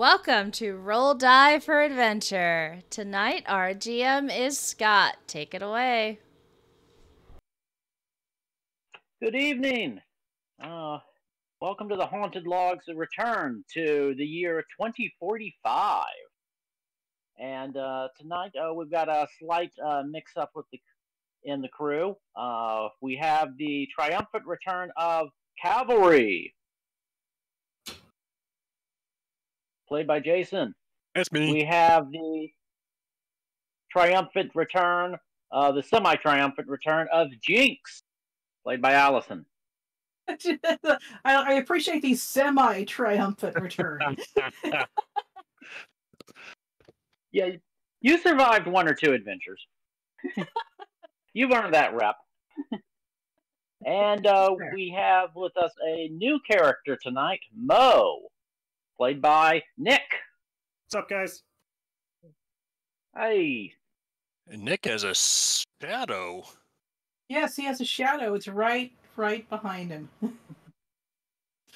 Welcome to Roll Die for Adventure. Tonight, our GM is Scott. Take it away. Good evening. Uh, welcome to the Haunted Logs return to the year 2045. And uh, tonight uh, we've got a slight uh, mix up with the in the crew. Uh, we have the triumphant return of Cavalry, played by Jason. That's me. We have the triumphant return, uh, the semi-triumphant return of Jinx, played by Allison. I, I appreciate the semi-triumphant return. Yeah, you survived one or two adventures. You've earned that rep. and uh, we have with us a new character tonight, Mo, played by Nick. What's up, guys? Hey, Nick has a shadow. yes, he has a shadow. It's right, right behind him.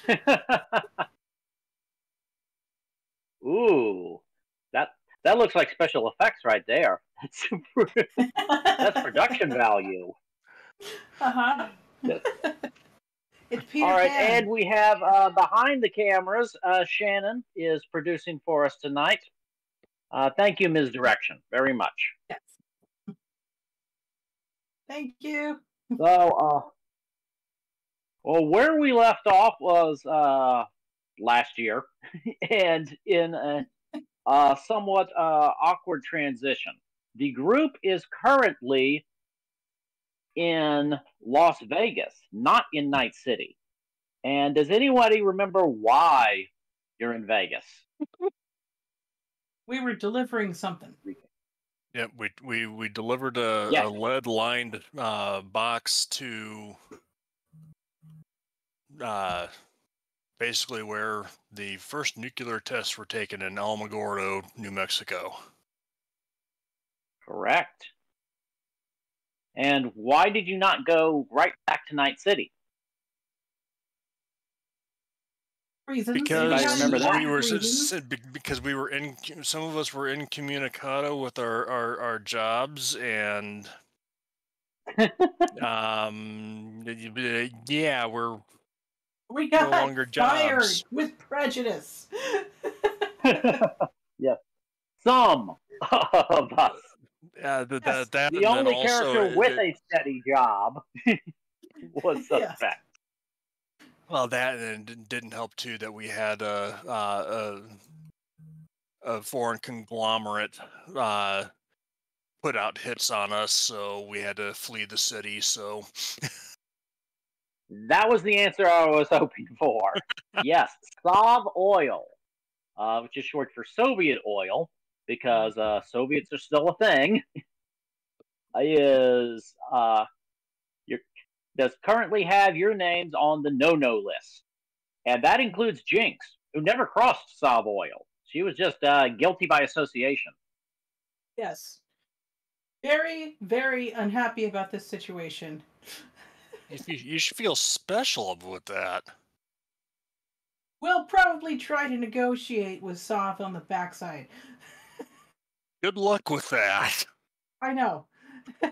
ooh, that that looks like special effects right there. That's that's production value. Uh huh. It's Peter All right, Pan. and we have uh, behind the cameras, uh, Shannon is producing for us tonight. Uh, thank you, Ms. Direction, very much. Yes. Thank you. So, uh, well, where we left off was uh, last year, and in a, a somewhat uh, awkward transition. The group is currently in Las Vegas, not in Night City. And does anybody remember why you're in Vegas? We were delivering something. Yeah, we we we delivered a, Yes. a lead lined uh, box to uh, basically where the first nuclear tests were taken in Alamogordo, New Mexico. Correct. And why did you not go right back to Night City? Reasons. Because Anybody remember that? we were Reasons. because we were in some of us were incommunicado with our our, our jobs and um y- y- yeah we're We got longer fired jobs. with prejudice. yes. Some of us. Uh, th- Yes, that, that The only character it- with it- a steady job was Yes. suspect. well that and it didn't help too that we had a a, a, a foreign conglomerate uh put out hits on us so we had to flee the city so That was the answer I was hoping for. yes, Sov Oil, uh, which is short for Soviet oil, because uh, Soviets are still a thing, is uh, your, does currently have your names on the no-no list, and that includes Jinx, who never crossed Sov Oil. She was just uh, guilty by association. yes. Very, very unhappy about this situation. you, you should feel special with that We'll probably try to negotiate with Sov on the backside. good luck with that I know.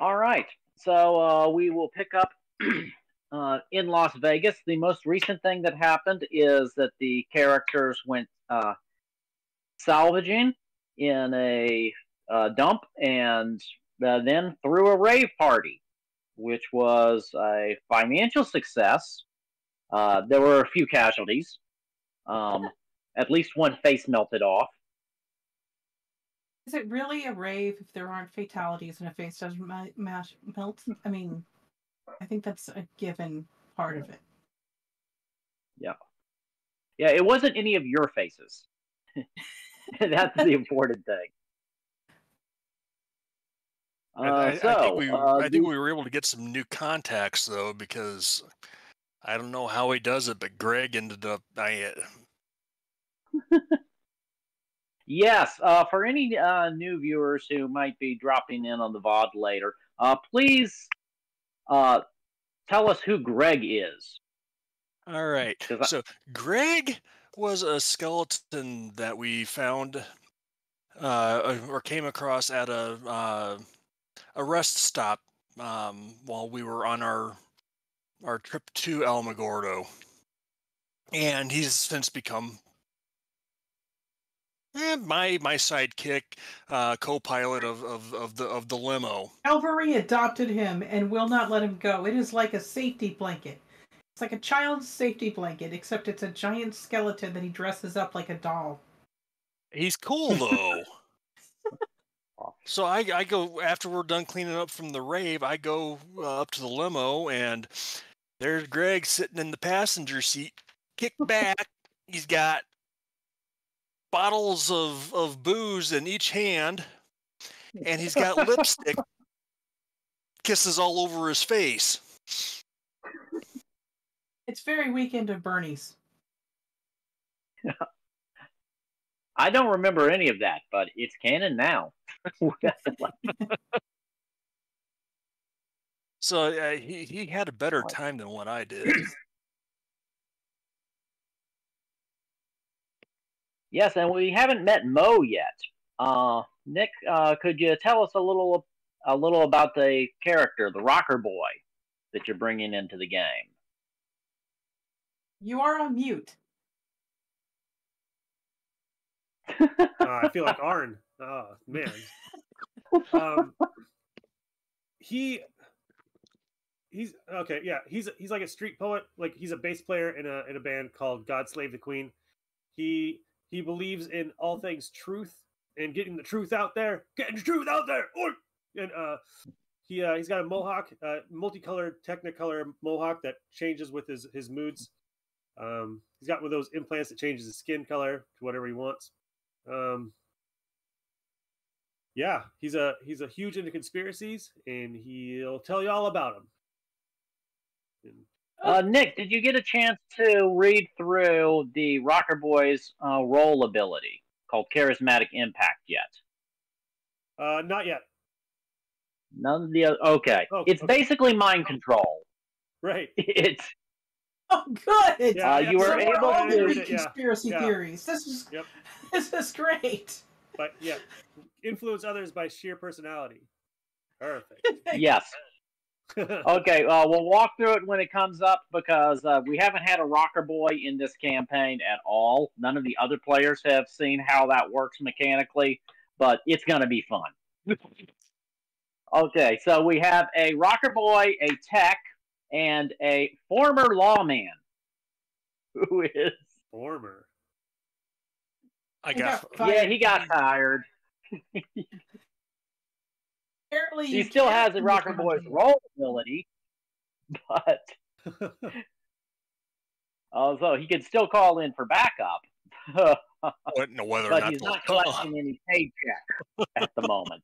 All right. So uh, we will pick up uh, in Las Vegas. The most recent thing that happened is that the characters went uh, salvaging in a uh, dump and uh, then threw a rave party, which was a financial success. Uh, there were a few casualties. Um, at least one face melted off. Is it really a rave if there aren't fatalities and a face doesn't ma- mash, melt? I mean, I think that's a given part of it. Yeah, Yeah, it wasn't any of your faces. That's the important thing. I, Uh, I- so, I think we uh, I think the- we were able to get some new contacts though because I don't know how he does it, but Greg ended up I Yes, uh, for any uh, new viewers who might be dropping in on the VOD later, uh, please uh, tell us who Greg is. All right. I- So Greg was a skeleton that we found uh, or came across at a uh, a rest stop um, while we were on our our trip to Alamogordo, and he's since become eh, my my sidekick, uh, co-pilot of, of, of the of the limo. Calvary adopted him and will not let him go. It is like a safety blanket. It's like a child's safety blanket, except it's a giant skeleton that he dresses up like a doll. He's cool though. so I, I go after we're done cleaning up from the rave. I go uh, up to the limo, and there's Greg sitting in the passenger seat, kicked back. He's got bottles of of booze in each hand, and he's got lipstick kisses all over his face. It's very weekend of Bernie's. I don't remember any of that, but it's canon now. So uh, he he had a better time than what I did. yes, and we haven't met Mo yet. Uh, Nick, uh, could you tell us a little a little about the character, the rocker boy, that you're bringing into the game? You are on mute. Uh, I feel like Arn. Oh man. Um, he he's okay. Yeah, he's he's like a street poet. Like he's a bass player in a in a band called God Slave the Queen. He he believes in all things truth and getting the truth out there, getting the truth out there. Oi! And uh, he uh, he's got a mohawk, uh, multicolored Technicolor mohawk that changes with his his moods. Um, he's got one of those implants that changes his skin color to whatever he wants. Um, yeah, he's a he's a huge into conspiracies, and he'll tell you all about them. And Uh, Nick, did you get a chance to read through the Rocker Boy's uh, role ability called Charismatic Impact yet? uh, not yet. None of the other. Okay, Oh, it's okay. basically mind control. Right. It's Oh, good. Yeah, Uh, yeah, you were so able all to- doing Yeah, conspiracy yeah. theories. This is Yep. this is great. But yeah, influence others by sheer personality. Perfect. yes. Okay, uh, we'll walk through it when it comes up because uh, we haven't had a rocker boy in this campaign at all. None of the other players have seen how that works mechanically, but it's going to be fun. okay, so we have a rocker boy, a tech, and a former lawman who is. Former. I He got got. Yeah, he got tired. Apparently, He still has a be rocker boy's the- role ability, but so he can still call in for backup. wouldn't know whether or but not he's not collecting any paycheck at the moment.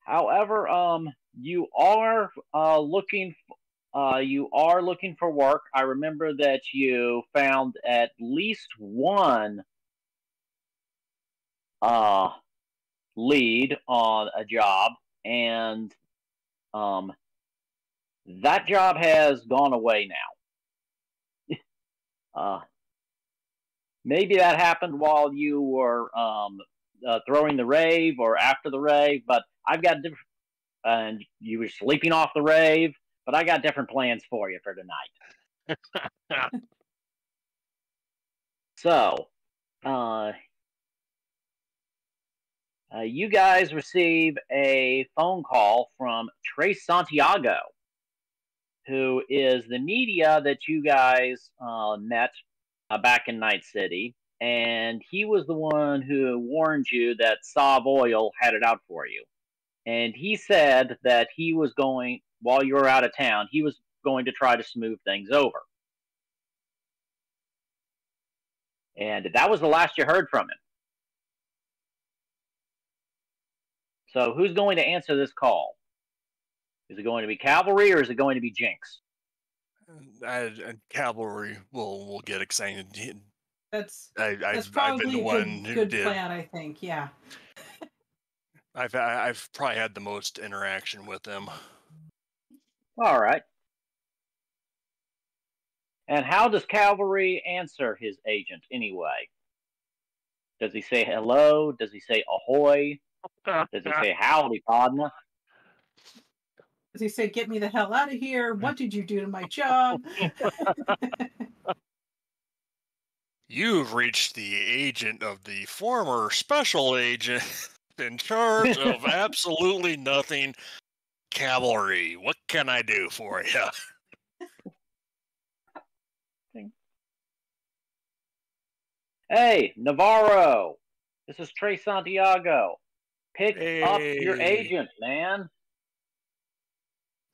However, um, you are uh, looking, f- uh, you are looking for work. I remember that you found at least one uh, lead on a job, and um, that job has gone away now. Uh, maybe that happened while you were um, uh, throwing the rave or after the rave, but I've got different. And you were sleeping off the rave, but I got different plans for you for tonight. so, uh, uh, you guys receive a phone call from Trace Santiago who is the media that you guys uh, met uh, back in Night City. And he was the one who warned you that Sov Oil had it out for you. And he said that he was going, while you were out of town, he was going to try to smooth things over. And that was the last you heard from him. So, who's going to answer this call? Is it going to be cavalry or is it going to be Jinx? Uh, I, I- cavalry will will get excited. That's I, that's I've, I've been probably the a one good, who good did. plan. I think. Yeah. I've I- I've probably had the most interaction with him. All right. And how does Cavalry answer his agent anyway? Does he say hello? Does he say ahoy? Does he say howdy, partner? Does he say, "Get me the hell out of here! What did you do to my job?" You've reached the agent of the former special agent in charge of absolutely nothing. Cavalry, what can I do for you? Hey, Navarro. This is Trey Santiago. Pick up your agent, man.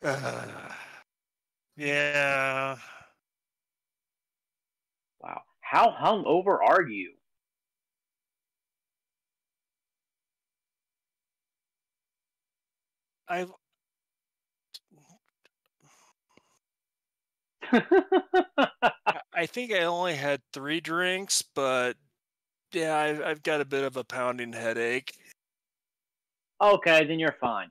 yeah. Wow. How hungover are you? I've I- I think I only had three drinks, but yeah, I've, I've got a bit of a pounding headache. Okay, then you're fine.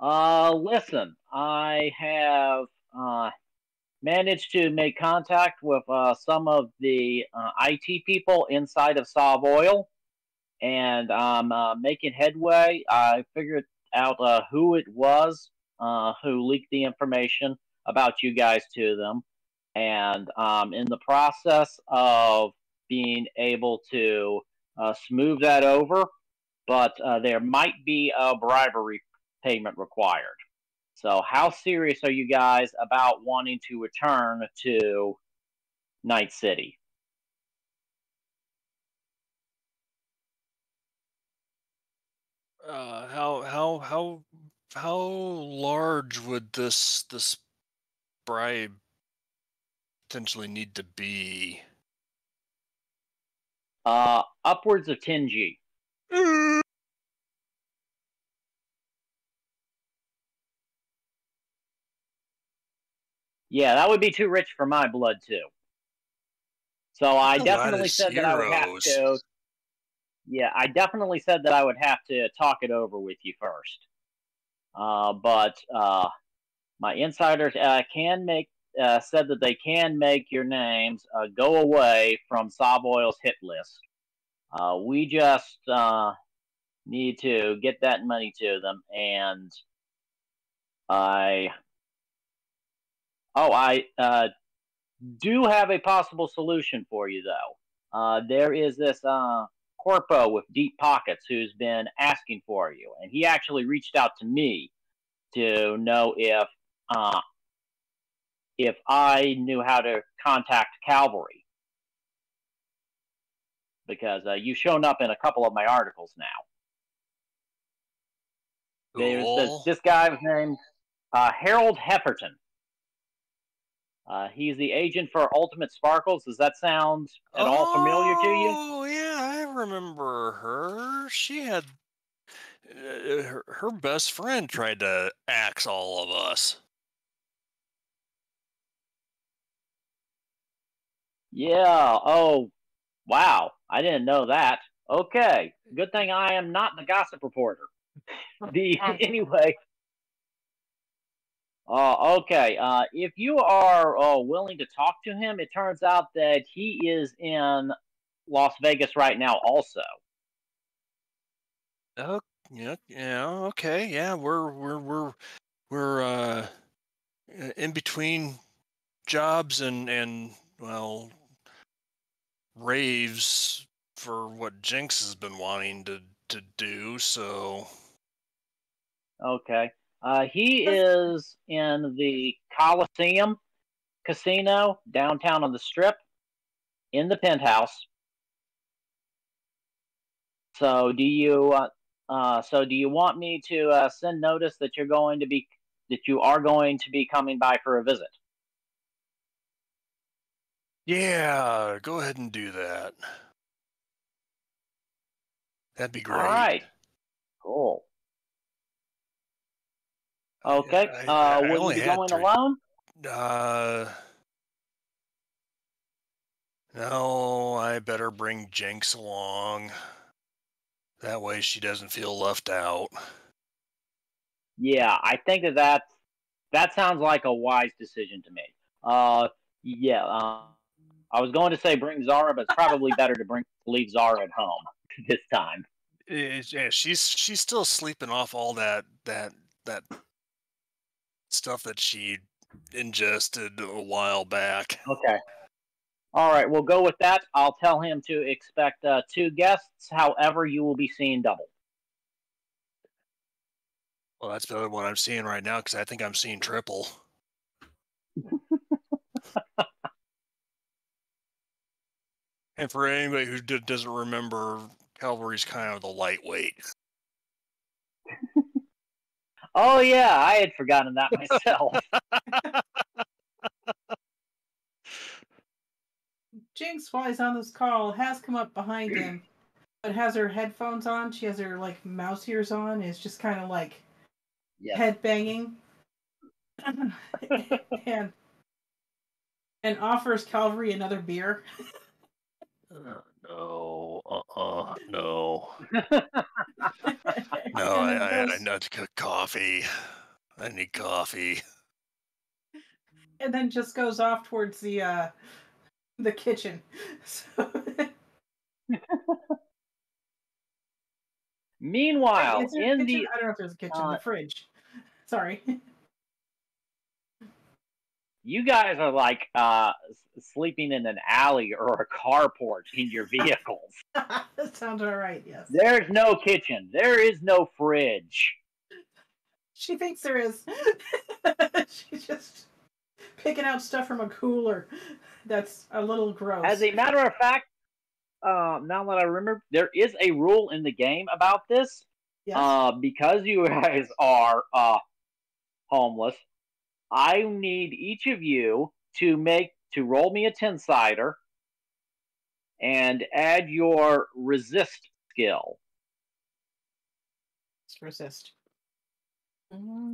Uh, listen, I have uh, managed to make contact with uh, some of the uh, IT people inside of Sov Oil, and I'm uh, making headway. I figured out uh, who it was who leaked the information about you guys to them, and um, in the process of being able to smooth that over but uh, there might be a bribery payment required. So, how serious are you guys about wanting to return to Night City? Uh, how how how how large would this this bribe potentially need to be? Uh, upwards of 10G. Yeah, that would be too rich for my blood, too. So, I A definitely said that I would have to. Yeah, I definitely said that I would have to talk it over with you first. Uh, but uh, my insiders uh, can make uh, said that they can make your names uh, go away from Sov Oil's hit list. Uh, we just uh, need to get that money to them, and I oh I uh, do have a possible solution for you though. Uh, there is this uh, corpo with deep pockets who's been asking for you, and he actually reached out to me to know if uh, if I knew how to contact Calvary because uh, you've shown up in a couple of my articles now. There's this, this guy was named uh, Harold Hefferton. Uh, he's the agent for Ultimate Sparkles. Does that sound at all familiar to you? Oh yeah, I remember her. She had uh, her, her best friend tried to axe all of us. Yeah. Oh, wow. I didn't know that. Okay. Good thing I am not the gossip reporter. the anyway. Uh, okay. Uh, if you are uh, willing to talk to him, it turns out that he is in Las Vegas right now, also. Oh yeah, yeah, okay, yeah. We're we're we're we're uh in between jobs and and well raves for what Jinx has been wanting to to do. So Okay. Uh, he is in the Coliseum Casino downtown on the Strip in the penthouse. So, do you uh, uh, so do you want me to uh, send notice that you're going to be that you are going to be coming by for a visit? Yeah, go ahead and do that. That'd be great. All right. Cool. Okay. I- uh, I will you be going three. alone? Uh, no, I better bring Jinx along. That way she doesn't feel left out. Yeah, I think that that's, that sounds like a wise decision to me. Uh, yeah. Uh, I was going to say bring Zara, but it's probably better to bring leave Zara at home this time. Yeah, she's she's still sleeping off all that that that stuff that she ingested a while back. Okay. All right, we'll go with that. I'll tell him to expect uh, two guests. However, you will be seeing double. Well, that's better than what I'm seeing right now because I think I'm seeing triple. And for anybody who d- doesn't remember, Calvary's kind of the lightweight. Oh yeah, I had forgotten that myself. Jinx, while he's on this call, has come up behind him, but has her headphones on. She has her like mouse ears on. Is just kind of like yes. head banging, and and offers Calvary another beer. Uh, no, uh-uh, no. no, No, I, I, I need to cook coffee. I need coffee. and then just goes off towards the uh the kitchen. So, Meanwhile, Is in kitchen? the I don't know if there's a kitchen. uh, the fridge. Sorry. You guys are like uh, sleeping in an alley or a carport in your vehicles. that sounds all right. Yes. There's no kitchen. There is no fridge. She thinks there is. She's just picking out stuff from a cooler. That's a little gross. As a matter of fact, uh, now that I remember, there is a rule in the game about this. yes. Uh, because you guys are uh, homeless, I need each of you to make to roll me a ten sider and add your resist skill. Let's resist.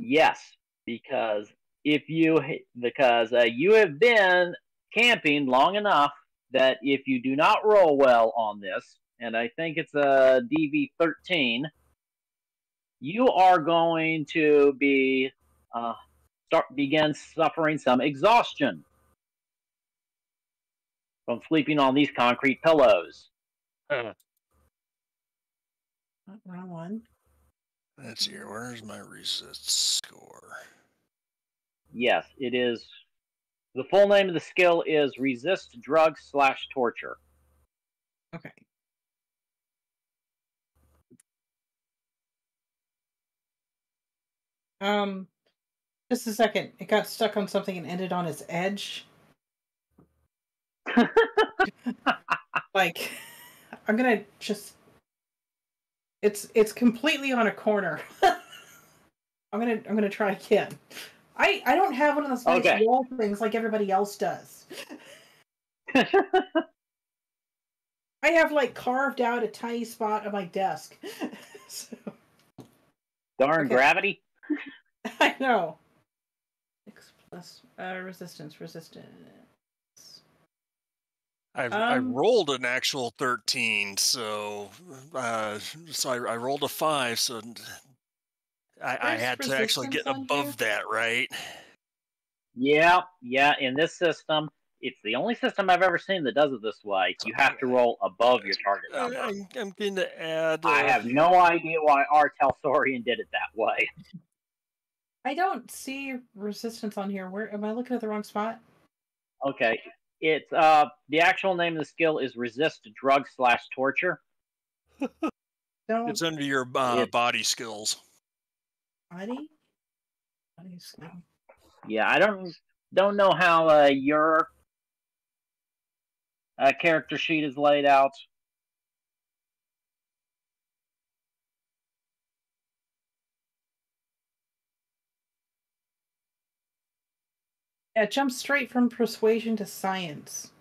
Yes, because if you because uh, you have been camping long enough that if you do not roll well on this, and I think it's a DV thirteen, you are going to be uh, start begin suffering some exhaustion from sleeping on these concrete pillows. Wrong one. Let's see here. Where's my resist score? Yes, it is. The full name of the skill is resist drug slash torture. Okay. Um, just a second. It got stuck on something and ended on its edge. Like, I'm gonna just. It's it's completely on a corner. I'm gonna I'm gonna try again. I I don't have one of those nice Okay. wall things like everybody else does. I have like carved out a tiny spot on my desk. so, Darn Okay. gravity. I know. Six plus uh, resistance, resistance. I I Um, rolled an actual thirteen, so uh, so I, I rolled a five, so I, There's had to actually get above here? that, right? Yeah, yeah. In this system, it's the only system I've ever seen that does it this way. You have to roll above your target I, number. I'm, I'm going to add. I uh, have no idea why R. Talsorian did it that way. I don't see resistance on here. Where am I looking at the wrong spot? Okay, it's uh the actual name of the skill is resist drug slash torture. Don't It's under your uh, It- body skills. body. Body skill. Yeah, I don't don't know how uh, your uh, character sheet is laid out. Yeah, jump straight from persuasion to science.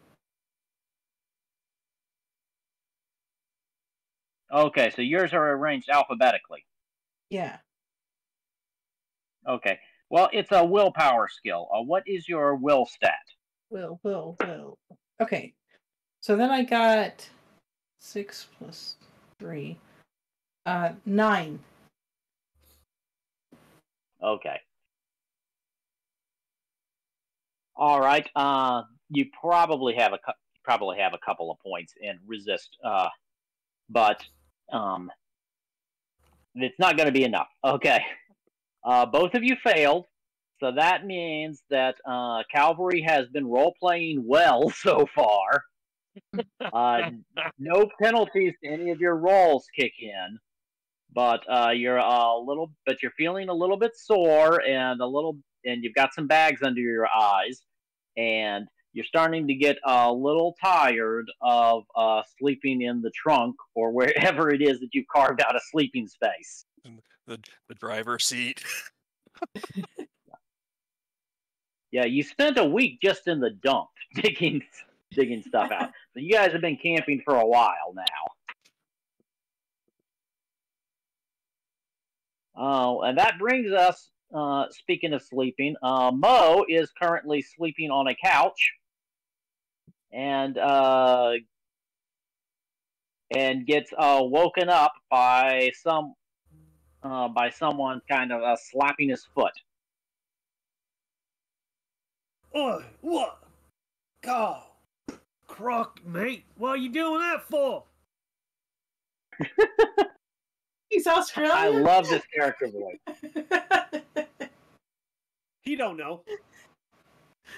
Okay, so yours are arranged alphabetically. Yeah. Okay. Well, it's a willpower skill. Uh, what is your will stat? Will, will, will. Okay. So then I got six plus three. Uh, nine. Okay. All right. Uh, you probably have a probably have a couple of points in resist, uh, but um, it's not going to be enough. Okay. Uh, both of you failed, so that means that uh, Calvary has been role playing well so far. Uh, no penalties to any of your rolls kick in, but uh, you're a little, but you're feeling a little bit sore and a little, and you've got some bags under your eyes, and you're starting to get a little tired of uh, sleeping in the trunk or wherever it is that you've carved out a sleeping space. The the driver's seat. Yeah, you spent a week just in the dump digging digging stuff out. So you guys have been camping for a while now. Oh, and that brings us. Uh, speaking of sleeping, uh, Mo is currently sleeping on a couch, and uh, and gets uh, woken up by some uh, by someone kind of uh, slapping his foot. Oh, what? God, crock, mate. What are you doing that for? He's Australian. I love this character voice. He don't know.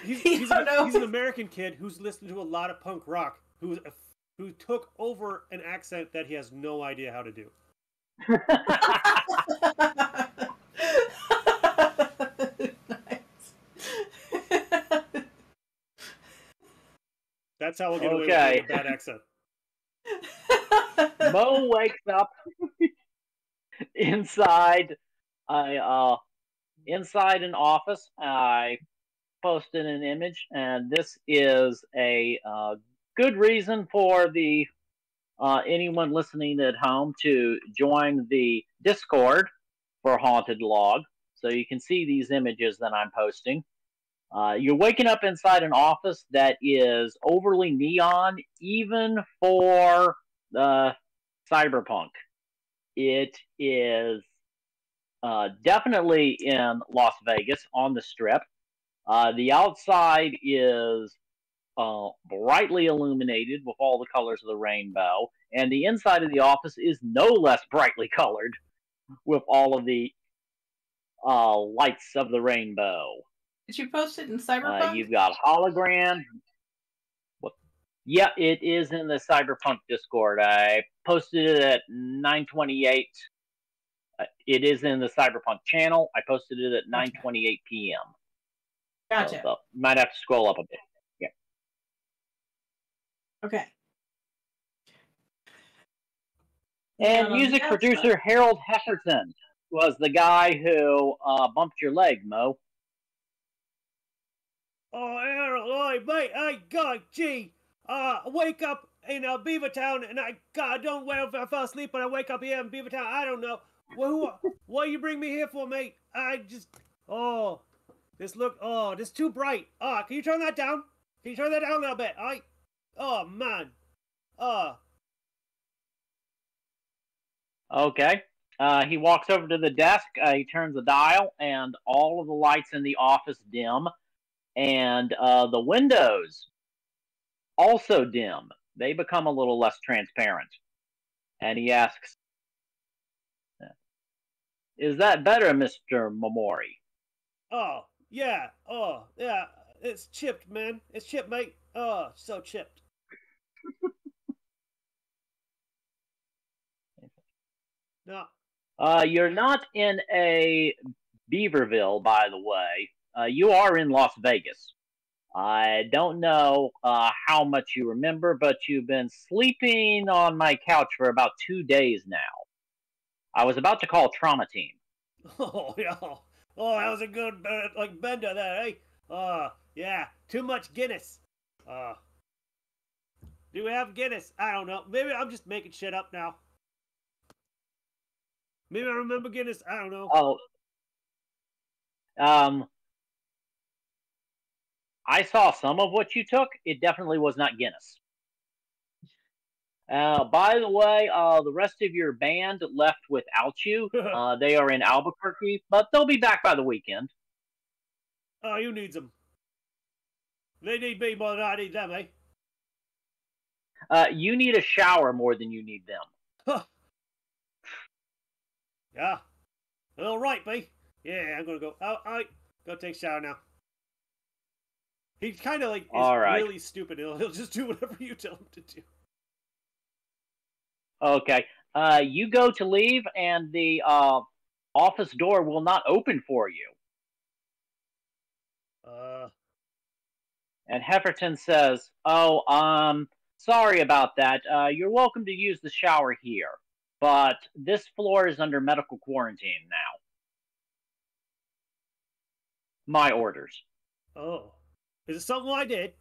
He's, He he's, don't an, know. he's an American kid who's listened to a lot of punk rock, who's a, who took over an accent that he has no idea how to do. nice. That's how we'll get away Okay. with a bad accent. Mo wakes up inside a uh, inside an office. I posted an image, and this is a uh, good reason for the uh, anyone listening at home to join the Discord for Haunted Log, so you can see these images that I'm posting. Uh, you're waking up inside an office that is overly neon, even for uh, cyberpunk. It is uh, definitely in Las Vegas on the strip. Uh, the outside is uh, brightly illuminated with all the colors of the rainbow, and the inside of the office is no less brightly colored with all of the uh, lights of the rainbow. Did you post it in Uh, Cyberpunk? you've got hologram. What? Yeah, it is in the Cyberpunk Discord. I posted it at 9:28. It is in the Cyberpunk channel. I posted it at 9:28 p.m. Gotcha. so you might have to scroll up a bit. Yeah. Okay. And Um, music yeah, producer Harold Hefferton was the guy who uh, bumped your leg, Mo. Oh, Harold, oi, mate, hey, God, gee, uh, wake up in uh, Beavertown, and I, God, I don't know if I fell asleep, but I wake up here in Beavertown, I don't know. Who, what you bring me here for, mate? I just, oh, this look, oh, this too bright. Ah, can you turn that down? Can you turn that down a little bit? I, oh, man. Oh, Okay. Uh, he walks over to the desk. Uh, he turns the dial, and all of the lights in the office dim, and uh, the windows also dim. They become a little less transparent. And he asks, "Is that better, Mister Momori?" oh, yeah, oh, yeah, it's chipped, man. It's chipped, mate. Oh, so chipped. no, Uh, you're not in a Beaverville, by the way. Uh, you are in Las Vegas. I don't know uh, how much you remember, but you've been sleeping on my couch for about two days now. I was about to call trauma team. Oh yeah. Oh, that was a good uh, like bender there, eh? Uh, yeah. Too much Guinness. Uh, do we have Guinness? I don't know. Maybe I'm just making shit up now. Maybe I remember Guinness. I don't know. Oh, um, I saw some of what you took. It definitely was not Guinness. Uh, by the way, uh, the rest of your band left without you. Uh, they are in Albuquerque, but they'll be back by the weekend. Oh, you need them. They need me more than I need them, eh? Uh, you need a shower more than you need them. Yeah. All right, B. Yeah, I'm gonna go. Oh, all right, go take a shower now. He's kind of like is All right. really stupid. He'll, he'll just do whatever you tell him to do. Okay. Uh, you go to leave, and the uh, office door will not open for you. Uh, And Hefferton says, "Oh, um, sorry about that. Uh, you're welcome to use the shower here, but this floor is under medical quarantine now. My orders. oh, is it something I did?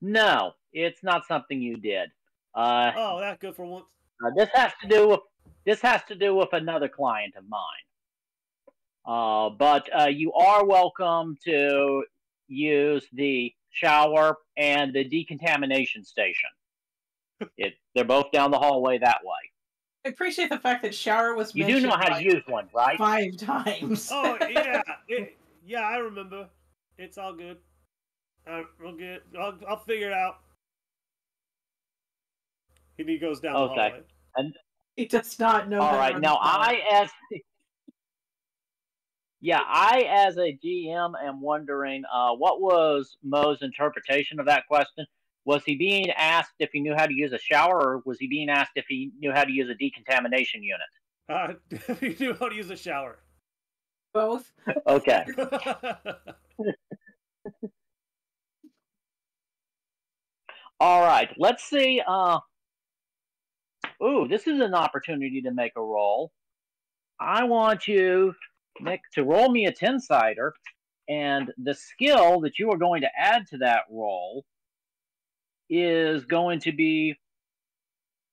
No, it's not something you did. Uh, Oh, that's good for once. Uh, this has to do with this has to do with another client of mine. Uh, but uh, you are welcome to use the shower and the decontamination station. it they're both down the hallway that way. I appreciate the fact that shower was You do know how to use one, right? five times. Oh yeah, it, yeah, I remember. It's all good. Uh, we'll get. I'll, I'll figure it out. And he goes down Okay. the hallway. And he does not know. All how to right. Now. I as yeah, I as a GM am wondering uh, what was Mo's interpretation of that question. Was he being asked if he knew how to use a shower, or was he being asked if he knew how to use a decontamination unit? Uh, he knew how to use a shower. both. Okay. All right. Let's see. Uh, ooh, this is an opportunity to make a roll. I want you, Nick, to roll me a ten sider, and the skill that you are going to add to that roll is going to be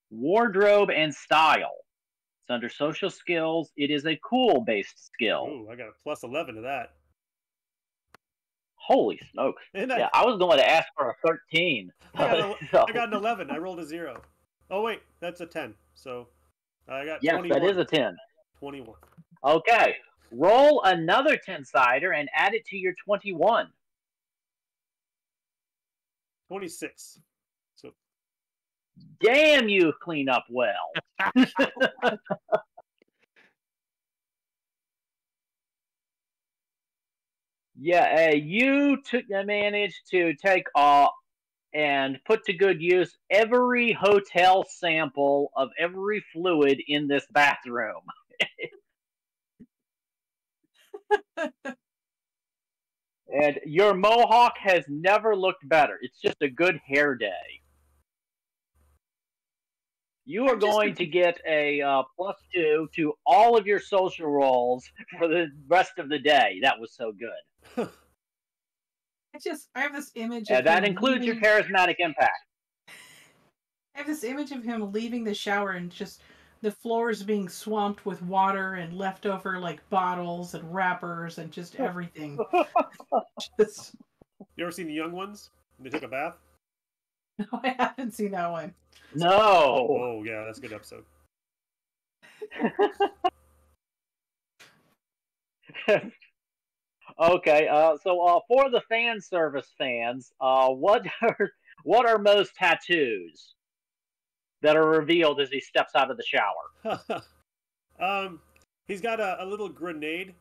wardrobe and style. It's under social skills. It is a cool based skill. Ooh, I got a plus eleven to that. Holy smokes! I, Yeah, I was going to ask for a thirteen. I got a- So- I got an eleven. I rolled a zero. Oh wait, that's a ten. So I got Yes, 21. that is a 10. 21. Okay. Roll another 10 sider and add it to your 21. 26. So Damn, you clean up well. yeah, uh, you took managed to take uh, and put to good use every hotel sample of every fluid in this bathroom. and your mohawk has never looked better. It's just a good hair day. You are going to get a uh, plus two to all of your social rolls for the rest of the day. That was so good. I just I have this image. And of that him includes your charismatic impact. I have this image of him leaving the shower and just the floors being swamped with water and leftover like bottles and wrappers and just everything. Just- you ever seen the young ones? When they take a bath? no, I haven't seen that one. No. Oh yeah, that's a good episode. Okay. Uh, so uh, for the fan service fans, uh, what are what are most tattoos that are revealed as he steps out of the shower? um, he's got a, a little grenade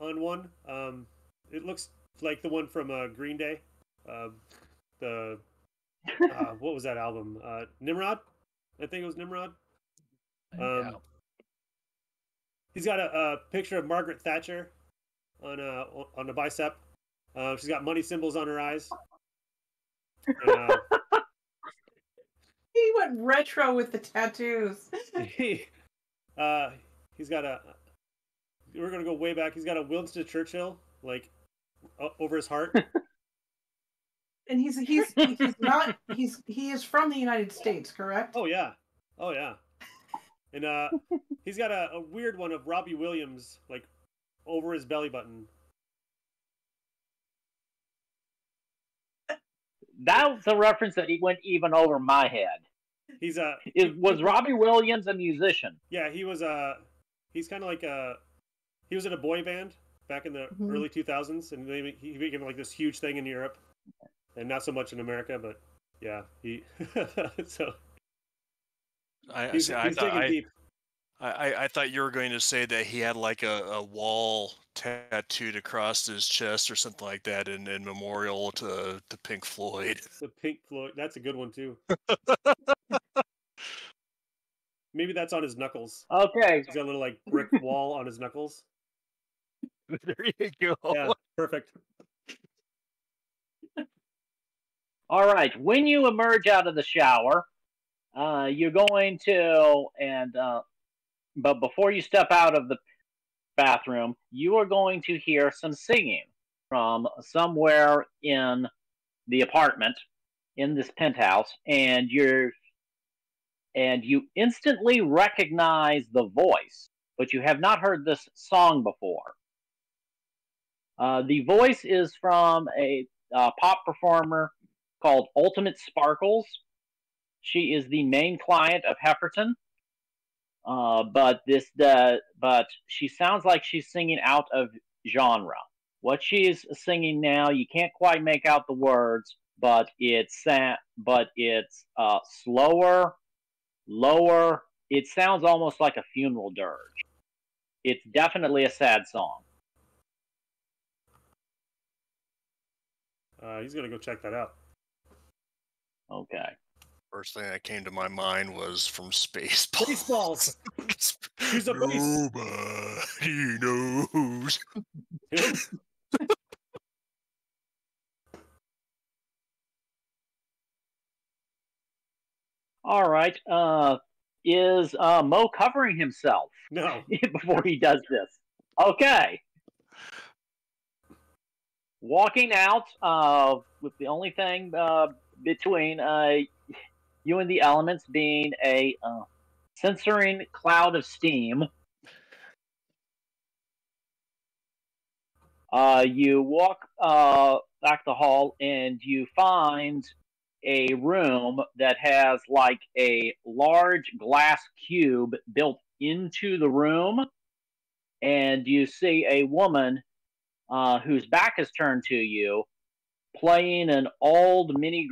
on one. Um, it looks like the one from uh, Green Day. Um, the uh, what was that album? Uh, Nimrod. I think it was Nimrod. Um, He's got a, a picture of Margaret Thatcher on a on the bicep. Uh, she's got money symbols on her eyes. Uh, He went retro with the tattoos. he, uh, he's got a. We're gonna go way back. He's got a Winston Churchill like o- over his heart. And he's he's he's not he's he is from the United States, correct? Oh yeah, oh yeah. And uh, he's got a, a weird one of Robbie Williams like over his belly button. that was a reference that he went even over my head. He's a Is was Robbie Williams a musician? yeah. He was a he's kind of like a he was in a boy band back in the Mhm. early 2000s, and they, he became like this huge thing in Europe, and not so much in America. But yeah, he so I, he's, see, I, he's thought, digging I, deep. I, I- I thought you were going to say that he had like a, a wall tattooed across his chest or something like that in, in memorial to, to Pink Floyd. The Pink Floyd. That's a good one too. Maybe that's on his knuckles. Okay, He's got a little like brick wall on his knuckles. there you go. Yeah, perfect. all right. When you emerge out of the shower, uh, you're going to and uh, but before you step out of the bathroom, you are going to hear some singing from somewhere in the apartment in this penthouse, and you're and you instantly recognize the voice, but you have not heard this song before. Uh, the voice is from a uh, pop performer called Ultimate Sparkles. She is the main client of Hefferton. Uh, but this, uh, but she sounds like she's singing out of genre. What she's singing now, you can't quite make out the words, but it's but it's uh, slower, lower. It sounds almost like a funeral dirge. It's definitely a sad song. Uh, he's gonna go check that out. Okay. First thing that came to my mind was from Spaceballs. Baseballs. He's a. Nobody knows. All right. Uh, is uh, Mo covering himself no. before he does this? Okay. Walking out uh, with the only thing uh, between uh, you and the elements being a uh, censoring cloud of steam. Uh, you walk uh, back the hall and you find a room that has like a large glass cube built into the room, and you see a woman uh, whose back is turned to you playing an old mini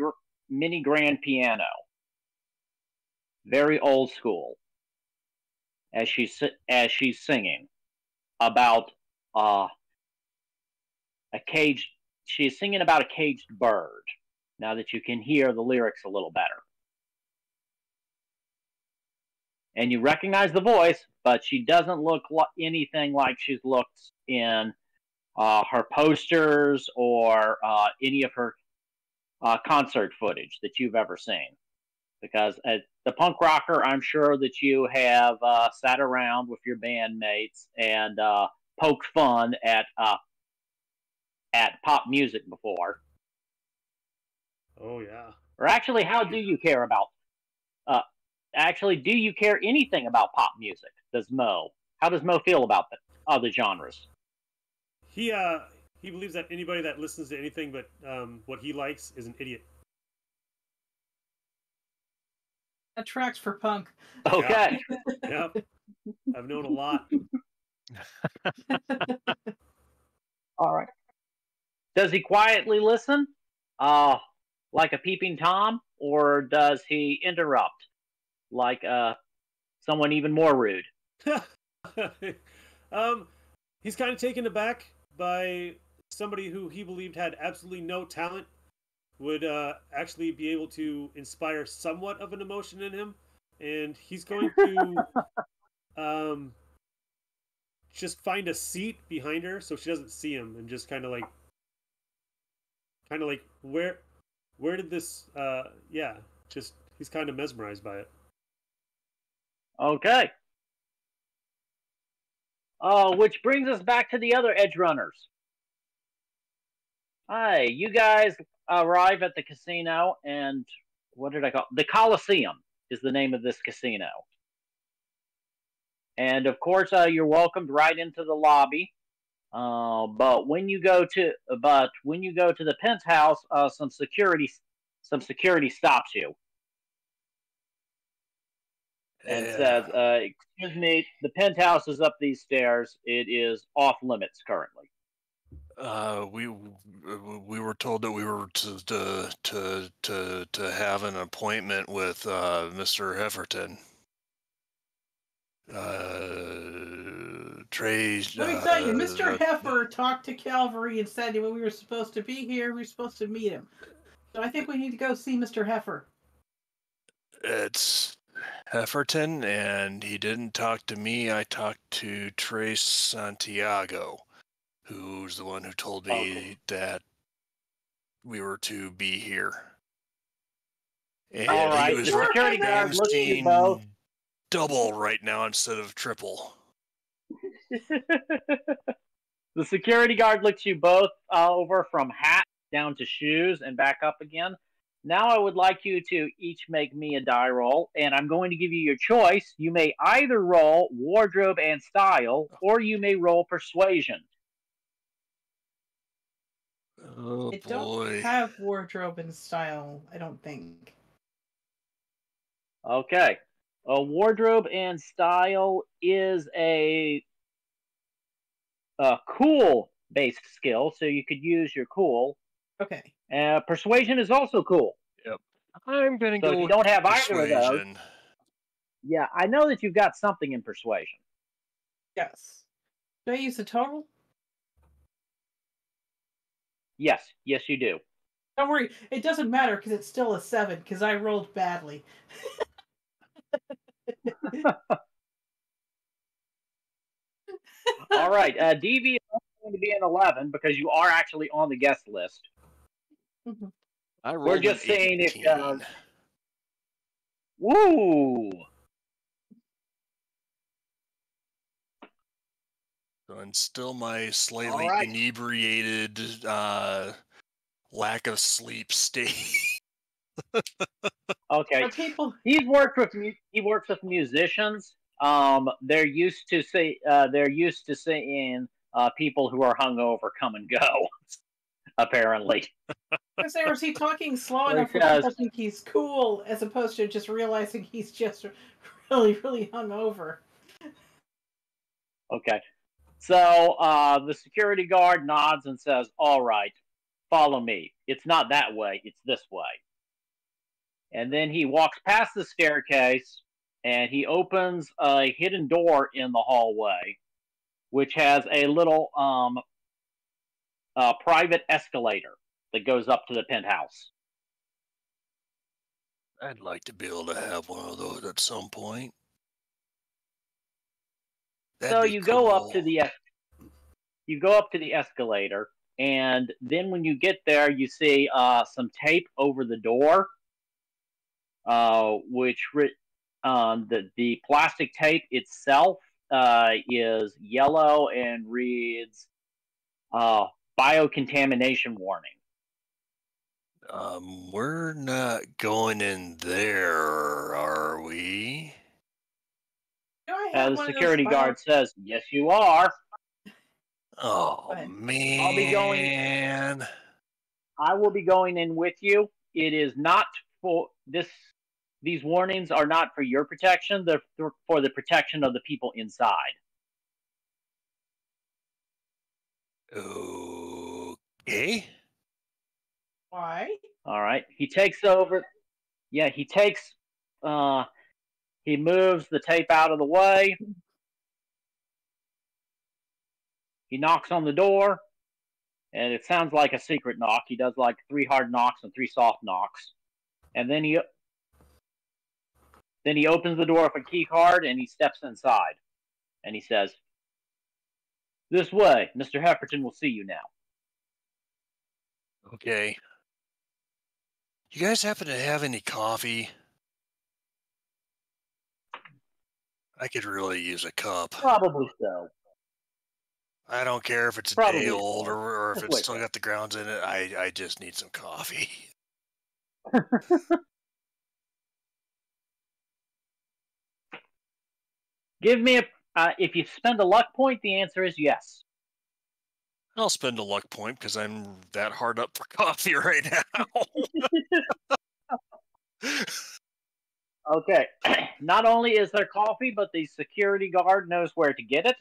mini grand piano, very old school, as she's as she's singing about uh, a caged. She's singing about a caged bird now that you can hear the lyrics a little better. And you recognize the voice, but she doesn't look anything like she's looked in uh, her posters or uh, any of her uh, concert footage that you've ever seen. Because as the punk rocker, I'm sure that you have uh, sat around with your bandmates and uh, poked fun at uh, at pop music before Oh yeah. or actually how do you care about uh actually do you care anything about pop music does mo how does mo feel about the other genres He uh he believes that anybody that listens to anything but um, what he likes is an idiot. That tracks for punk. okay Yep. I've known a lot. all right does he quietly listen uh like a peeping tom or does he interrupt like uh someone even more rude um, he's kind of taken aback by somebody who he believed had absolutely no talent would uh, actually be able to inspire somewhat of an emotion in him, and he's going to um, just find a seat behind her so she doesn't see him, and just kind of like, kind of like where, where did this? Uh, yeah, just he's kind of mesmerized by it. Okay. Uh, which brings us back to the other edge runners. Hi, you guys arrive at the casino, and what did I call the Coliseum is the name of this casino. And of course, uh, you're welcomed right into the lobby. Uh, but when you go to but when you go to the penthouse, uh, some security some security stops you and Yeah. says, uh, "Excuse me, the penthouse is up these stairs. It is off limits currently." Uh, we we were told that we were to to to to, to have an appointment with uh, Mr. Hefferton. Uh, Trey. Let me tell you, uh, Mr. Heifer talked to Calvary and said when we were supposed to be here, we were supposed to meet him. So I think we need to go see Mr. Heffer. It's Hefferton, and he didn't talk to me. I talked to Trace Santiago, who's the one who told me Okay. that we were to be here. And All right, he was the security guard looks at you double right now instead of triple. the security guard looks you both uh, over from hat down to shoes and back up again. Now I would like you to each make me a die roll, and I'm going to give you your choice. You may either roll wardrobe and style, or you may roll persuasion. Oh I don't have wardrobe and style, I don't think. Okay. A wardrobe and style is a, a cool based skill, so you could use your cool. Okay. Uh, persuasion is also cool. Yep. I'm gonna So go if you don't have either of those, yeah, I know that you've got something in persuasion. Yes. Do I use the total? Yes, yes, you do. Don't worry, it doesn't matter because it's still a seven because I rolled badly. All right, uh, DV is going to be an eleven because you are actually on the guest list. I We're just an saying if, 18. uh, Woo! So, and still my slightly right. inebriated uh, lack of sleep state. Okay, Are people he's worked with he works with musicians. Um, they're used to see uh, they're used to seeing uh, people who are hungover come and go. Apparently, I say, or is he talking slow enough for people to think he's cool as opposed to just realizing he's just really, really hungover? okay. So uh, the security guard nods and says, "All right, follow me. It's not that way. It's this way." And then he walks past the staircase and he opens a hidden door in the hallway, which has a little um, uh, private escalator that goes up to the penthouse. I'd like to be able to have one of those at some point. That'd so you go up to the you go up to the escalator, and then when you get there, you see uh, some tape over the door, uh, which um, the the plastic tape itself uh, is yellow and reads uh, biocontamination warning. Um, we're not going in there, are we? Do I have the one of those security bio- guard says, "Yes, you are." Oh man! I'll be going- in. I will be going in with you. It is not for this. These warnings are not for your protection. They're for for the protection of the people inside. Okay. Why? All right. He takes over. Yeah, he takes. Uh, he moves the tape out of the way. He knocks on the door, and it sounds like a secret knock. He does like three hard knocks and three soft knocks, and then he then he opens the door with a key card and he steps inside, and he says, "This way, Mister Hefferton will see you now." Okay. You guys happen to have any coffee? I could really use a cup. Probably so. I don't care if it's a Probably day old or, or if Just it's still got the grounds in it. I, I just need some coffee. Give me a. Uh, if you spend a luck point, the answer is yes. I'll spend a luck point because I'm that hard up for coffee right now. Okay. Not only is there coffee, but the security guard knows where to get it,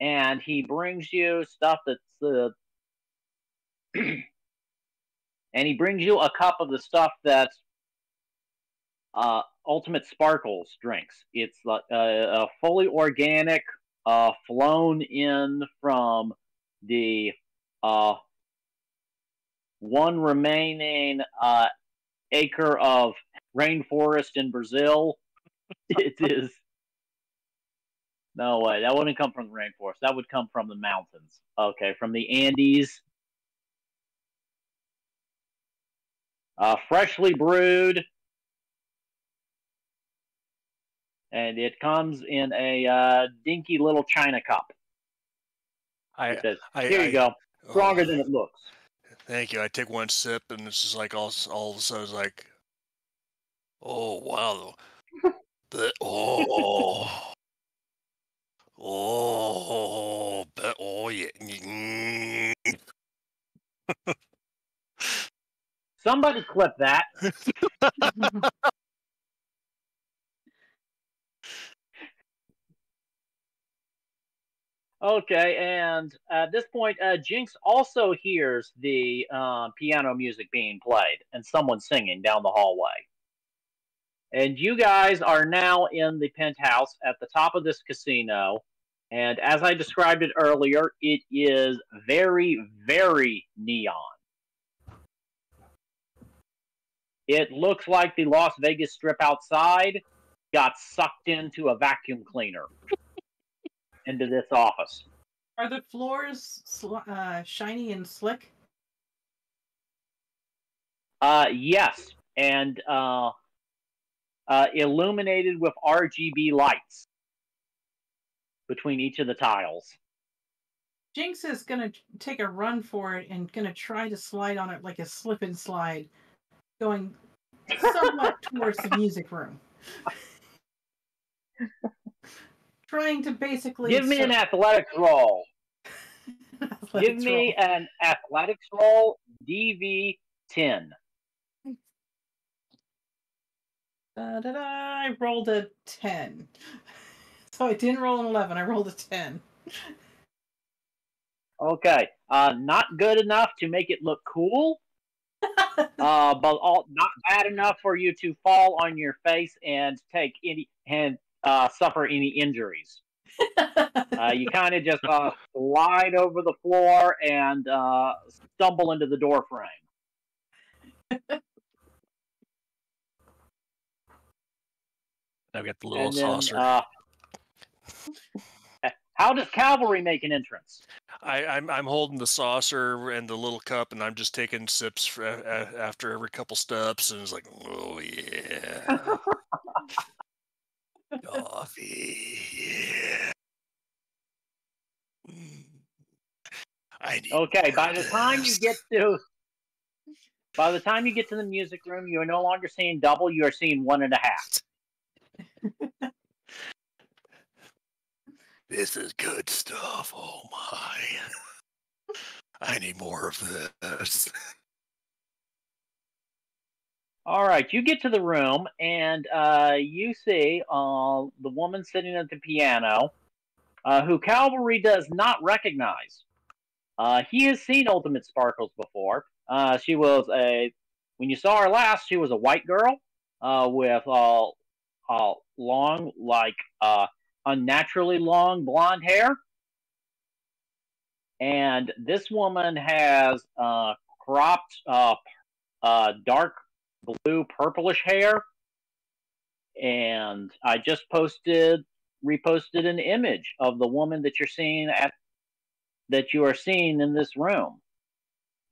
and he brings you stuff that's uh, and he brings you a cup of the stuff that uh, Ultimate Sparkles drinks. It's uh, a fully organic, uh, flown in from the uh, one remaining uh, acre of rainforest in Brazil. it is. No way. That wouldn't come from the rainforest. That would come from the mountains. Okay, from the Andes. Uh, freshly brewed. And it comes in a uh, dinky little china cup. I, says, I, Here you go. Stronger oh, than it looks. Thank you. I take one sip, and it's just like all all of a sudden, it's like, oh wow, the oh oh but oh yeah. Somebody clip that. Okay, and at this point, uh, Jinx also hears the uh, piano music being played and someone singing down the hallway. And you guys are now in the penthouse at the top of this casino. And as I described it earlier, it is very, very neon. It looks like the Las Vegas Strip outside got sucked into a vacuum cleaner into this office. Are the floors uh, shiny and slick? Uh, yes, and uh, uh, illuminated with RGB lights between each of the tiles. Jinx is gonna take a run for it and gonna try to slide on it like a slip and slide, going somewhat towards the music room. Trying to basically Give me an athletics roll. Give me roll. an athletics roll, DV 10. Da-da-da, I rolled a 10. So I didn't roll an 11, I rolled a 10. Okay, uh, not good enough to make it look cool, uh, but all, not bad enough for you to fall on your face and take any and uh, suffer any injuries. Uh, you kind of just uh, slide over the floor and uh, stumble into the door frame. I've got the little And then, saucer. uh, how does cavalry make an entrance? I, I'm I'm holding the saucer and the little cup, and I'm just taking sips for, a- after every couple steps, and it's like, oh yeah, coffee, yeah. I need Okay, by the time you get to by the time you get to the music room, you are no longer seeing double, you are seeing one and a half. This is good stuff. Oh my. I need more of this. All right, you get to the room and uh, you see uh, the woman sitting at the piano, uh, who Calvary does not recognize. Uh, he has seen Ultimate Sparkles before. Uh, she was a when you saw her last, she was a white girl uh, with uh, long, like uh, unnaturally long blonde hair. And this woman has uh, cropped, uh, uh, dark blue purplish hair and i just posted reposted an image of the woman that you're seeing at that you are seeing in this room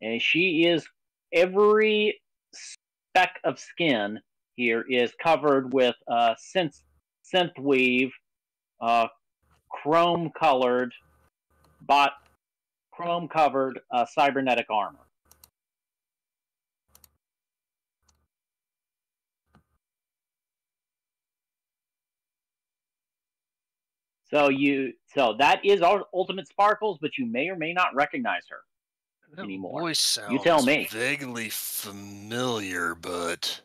and she is every speck of skin here is covered with uh synth synth weave uh chrome colored bot chrome covered uh, cybernetic armor So you, so that is our ultimate sparkles, but you may or may not recognize her. That anymore. Voice sounds You tell me. vaguely familiar, but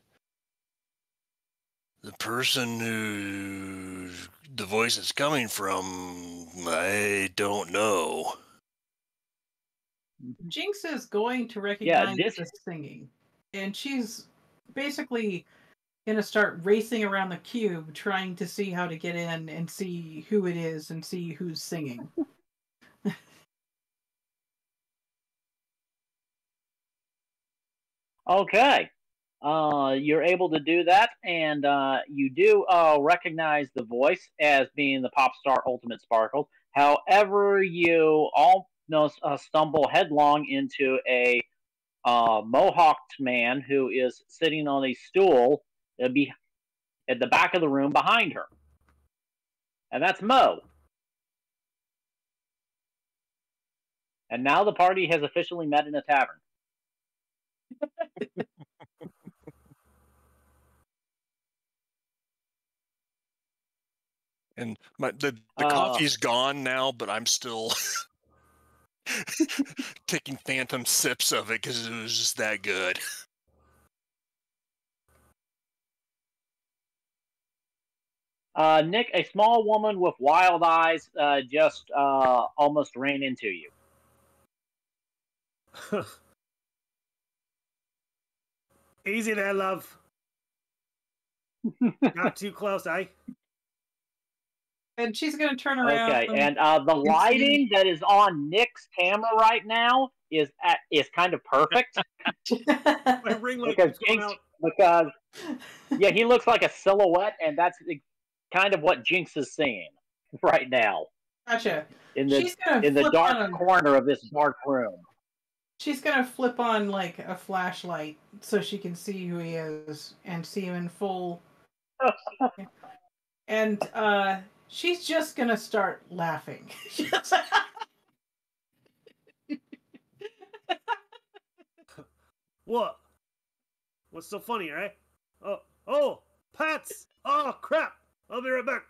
the person who the voice is coming from, I don't know. Jinx is going to recognize this- the singing, and she's basically gonna start racing around the cube, trying to see how to get in and see who it is and see who's singing. Okay. Uh, you're able to do that, and uh, you do uh, recognize the voice as being the pop star Ultimate Sparkle. However, you almost uh, stumble headlong into a uh, mohawked man who is sitting on a stool uh, be- at the back of the room behind her. And that's Mo. And now the party has officially met in a tavern. And my the, the Uh, coffee's gone now, but I'm still taking phantom sips of it because it was just that good. Uh, Nick, a small woman with wild eyes uh, just uh, almost ran into you. Easy there, love. Not too close, eh? And she's gonna turn around. Okay, and uh, the lighting that is on Nick's camera right now is at, is kind of perfect My ring light because keeps Jinx, out. because yeah, he looks like a silhouette, and that's kind of what Jinx is seeing right now gotcha. in the in the dark on. corner of this dark room. She's gonna flip on like a flashlight so she can see who he is and see him in full. and uh, she's just gonna start laughing. What? What's so funny, right? Oh, oh, Pats! Oh, crap! I'll be right back.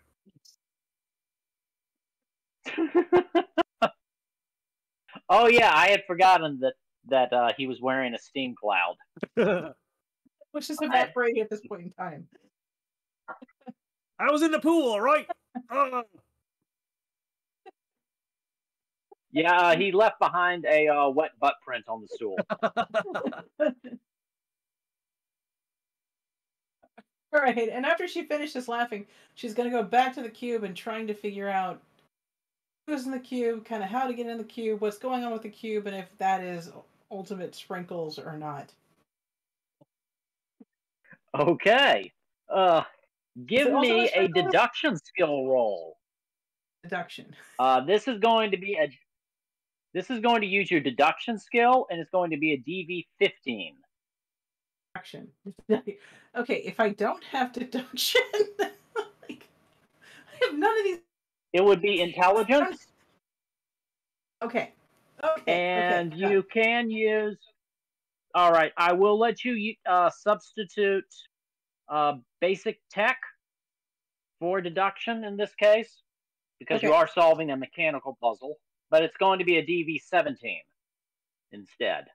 oh yeah, I had forgotten that that uh, he was wearing a steam cloud. Which is evaporating at this point in time. I was in the pool, all right? Oh, Yeah, uh, he left behind a uh, wet butt print on the stool. All right, and after she finishes laughing, she's gonna go back to the cube and trying to figure out who's in the cube, kind of how to get in the cube, what's going on with the cube, and if that is ultimate sprinkles or not. Okay. Uh, give me a deduction skill roll. Deduction. Uh, this is going to be a. This is going to use your deduction skill, and it's going to be a DV fifteen. Deduction. okay, if I don't have deduction, like, I have none of these. It would be intelligence, Okay. Okay. and okay, you can use. All right, I will let you uh, substitute uh, basic tech for deduction in this case, because you are solving a mechanical puzzle. But it's going to be a DV seventeen instead.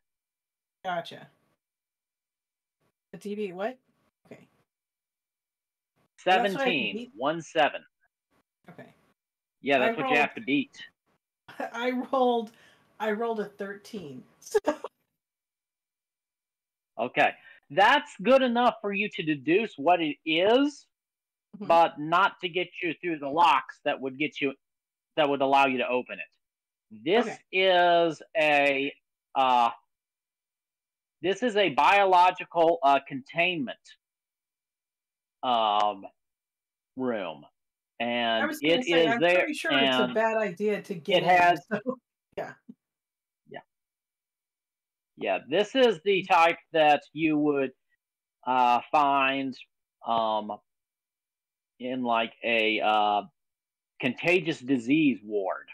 Gotcha. A DV what? Okay. That's what I can Seventeen, beat. one seven. Okay. Yeah, I that's what you have to beat. I rolled I rolled a 13. So Okay. That's good enough for you to deduce what it is, Mhm. but not to get you through the locks that would get you that would allow you to open it. This Okay. is a uh this is a biological uh containment um room. And it say is I'm there pretty sure it's a bad idea to get it in, has- so- Yeah, this is the type that you would uh, find um, in like a uh, contagious disease ward.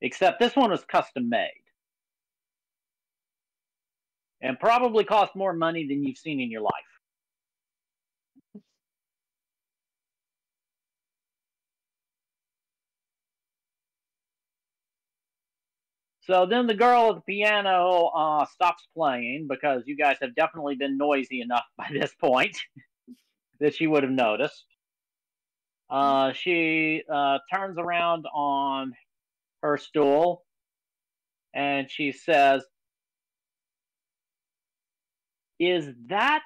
Except this one was custom made. And probably cost more money than you've seen in your life. So then the girl at the piano uh, stops playing because you guys have definitely been noisy enough by this point. that she would have noticed. Uh, she uh, turns around on her stool and she says, Is that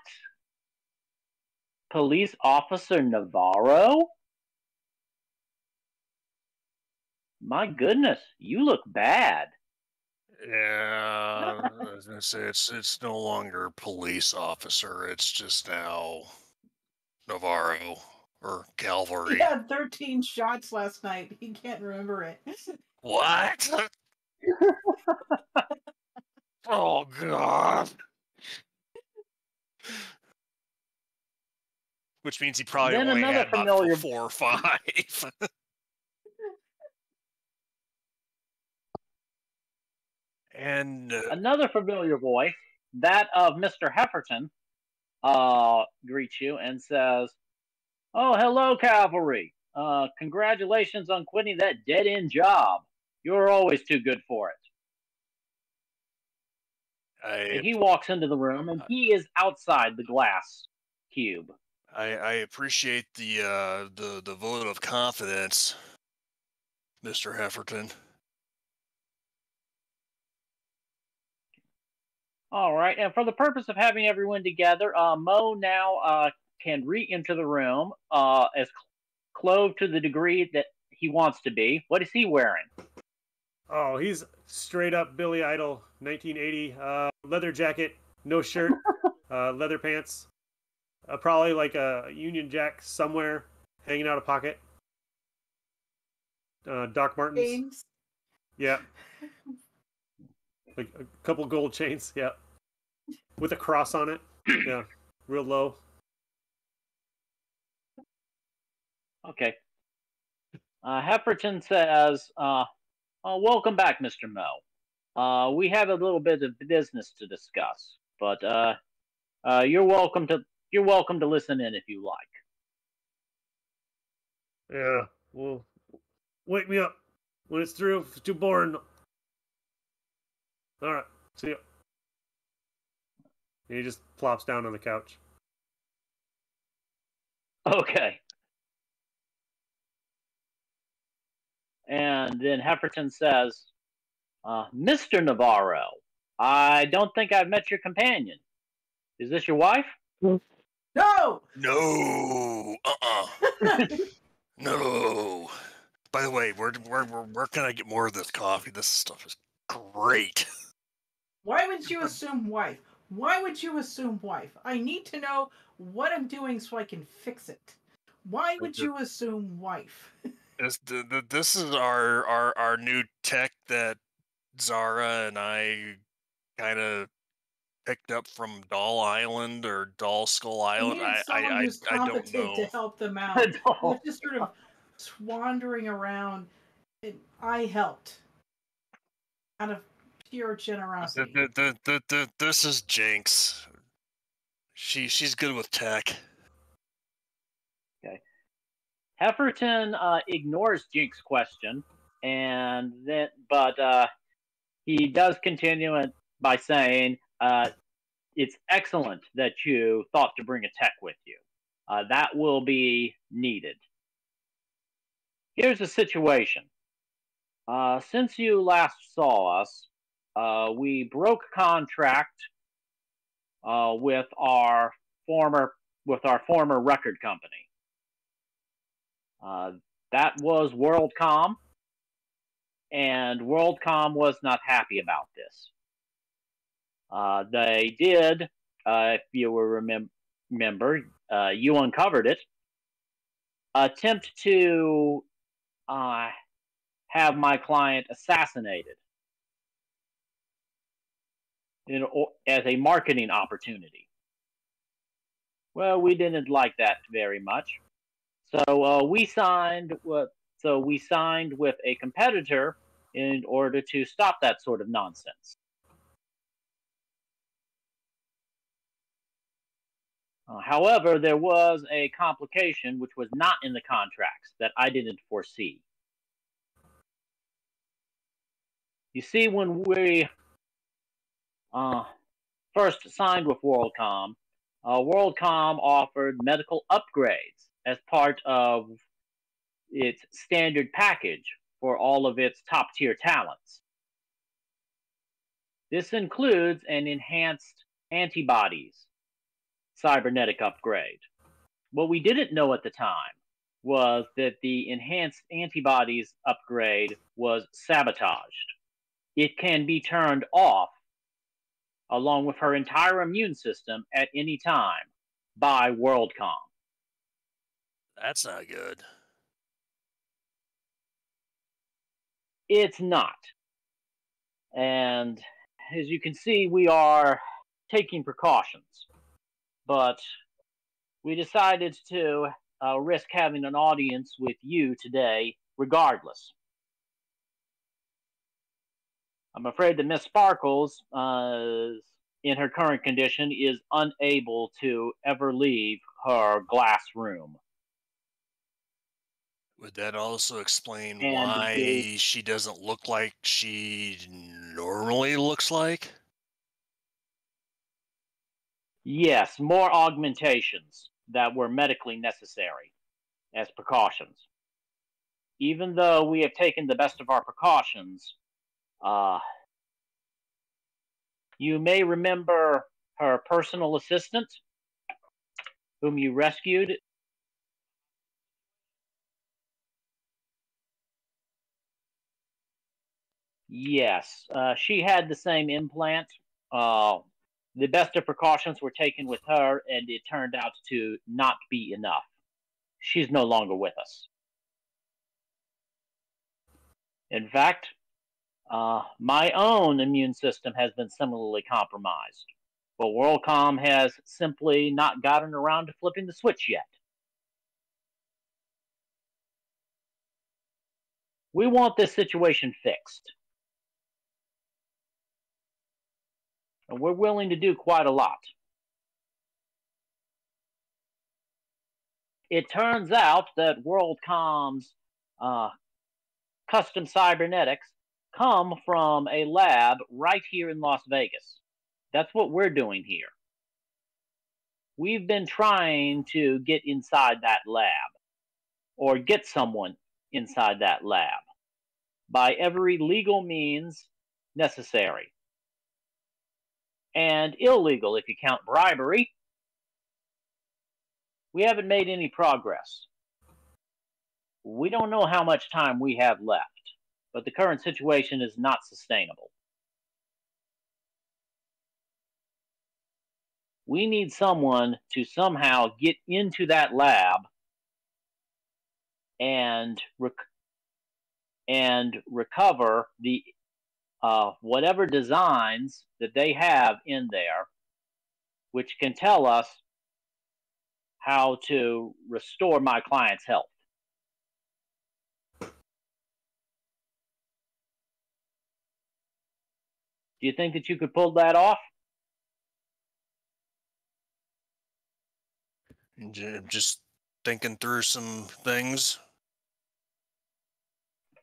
police officer Navarro? My goodness, you look bad. Yeah, I was gonna say it's it's no longer police officer. It's just now Navarro or Calvary. He had 13 shots last night. He can't remember it. What? oh God. Which means he probably Then only another had about four or five. and uh, Another familiar voice, that of Mr. Hefferton, uh, greets you and says, Oh, hello, Cavalry. Uh, congratulations on quitting that dead end job. You're always too good for it. I, he walks into the room and he is outside the glass cube. I I appreciate the uh the the vote of confidence, Mr. Hefferton. All right, and for the purpose of having everyone together, uh, Mo now uh, can re-enter the room uh, as clove to the degree that he wants to be. What is he wearing? Oh, he's straight up Billy Idol, 1980. Uh, leather jacket, no shirt, uh, leather pants, uh, probably like a Union Jack somewhere hanging out of pocket. Uh, Doc Martens, James. yeah, like a couple gold chains, yeah, with a cross on it, yeah, real low. Okay. Uh, Hefferton says, uh, uh, "Welcome back, Mr. Mo. Uh, we have a little bit of business to discuss, but uh, uh, you're welcome to you're welcome to listen in if you like." Yeah, well, wake me up when it's through. If it's too boring. All right, see ya. And he just plops down on the couch. Okay. And then Hefferton says, uh, Mr. Navarro, I don't think I've met your companion. Is this your wife? No! No. Uh-uh. No. By the way, where where where, where can I get more of this coffee? This stuff is great. Why would you assume wife? Why would you assume wife? I need to know what I'm doing so I can fix it. Why would you assume wife? This this is our, our our new tech that Zara and I kind of picked up from Doll Island or Doll Skull Island. I I, I, I don't competent to help them out. They're just sort of wandering around, and I helped out of pure generosity. the, the, the, the, this is Jinx. She she's good with tech. Okay. Hefferton uh, ignores Jink's question, and then, but uh, he does continue it by saying, uh, "It's excellent that you thought to bring a tech with you. Uh, that will be needed." Here's the situation. Uh, since you last saw us, uh, we broke contract uh, with our former with our former record company. Uh, that was WorldCom, and WorldCom was not happy about this. Uh, they did, uh, if you will remem- remember, uh, you uncovered it, attempt to uh, have my client assassinated in, as a marketing opportunity. Well, we didn't like that very much. So uh, we signed with so we signed with a competitor in order to stop that sort of nonsense. Uh, however, there was a complication which was not in the contracts that I didn't foresee. You see, when we uh, first signed with WorldCom, uh, WorldCom offered medical upgrades as part of its standard package for all of its top tier talents. This includes an enhanced antibodies cybernetic upgrade. What we didn't know at the time was that the enhanced antibodies upgrade was sabotaged. It can be turned off along with her entire immune system at any time by WorldCom. That's not good. It's not. And as you can see, we are taking precautions. But we decided to uh, risk having an audience with you today, regardless. I'm afraid that Miss Sparkles, uh, in her current condition, is unable to ever leave her glass room. Would that also explain And why the- she doesn't look like she normally looks like? Yes, more augmentations that were medically necessary as precautions. Even though we have taken the best of our precautions, uh, you may remember her personal assistant, whom you rescued. Yes, uh, she had the same implant. Uh, the best of precautions were taken with her, and it turned out to not be enough. She's no longer with us. In fact, uh, my own immune system has been similarly compromised, but WorldCom has simply not gotten around to flipping the switch yet. We want this situation fixed. and we're willing to do quite a lot. It turns out that WorldCom's uh, custom cybernetics come from a lab right here in Las Vegas. That's what we're doing here. We've been trying to get inside that lab or get someone inside that lab by every legal means necessary and illegal if you count bribery. We haven't made any progress. We don't know how much time we have left, but the current situation is not sustainable. We need someone to somehow get into that lab and rec- and recover the uh, whatever designs that they have in there, which can tell us how to restore my client's health. Do you think that you could pull that off? Just thinking through some things.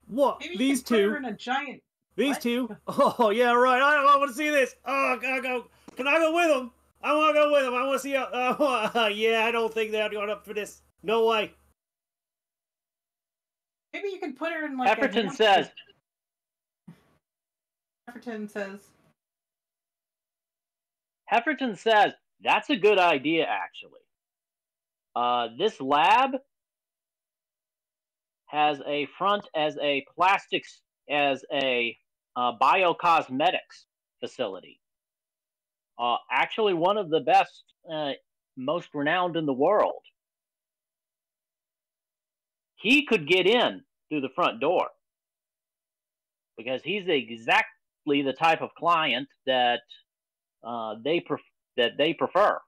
What? Maybe you These can put her two? in a giant. These What? two? Oh yeah, right. I, I want to see this. Oh, can I go? Can I go with them? I want to go with them. I want to see. How, uh, yeah, I don't think they're going up for this. No way. Maybe you can put her in like. a Hefferton hamster- says, Hefferton says. Hefferton says, that's a good idea, actually. Uh, this lab has a front as a plastics, as a uh, biocosmetics facility. Uh, actually, one of the best, uh, most renowned in the world. He could get in through the front door because he's exactly the type of client that uh, they pref- that they prefer.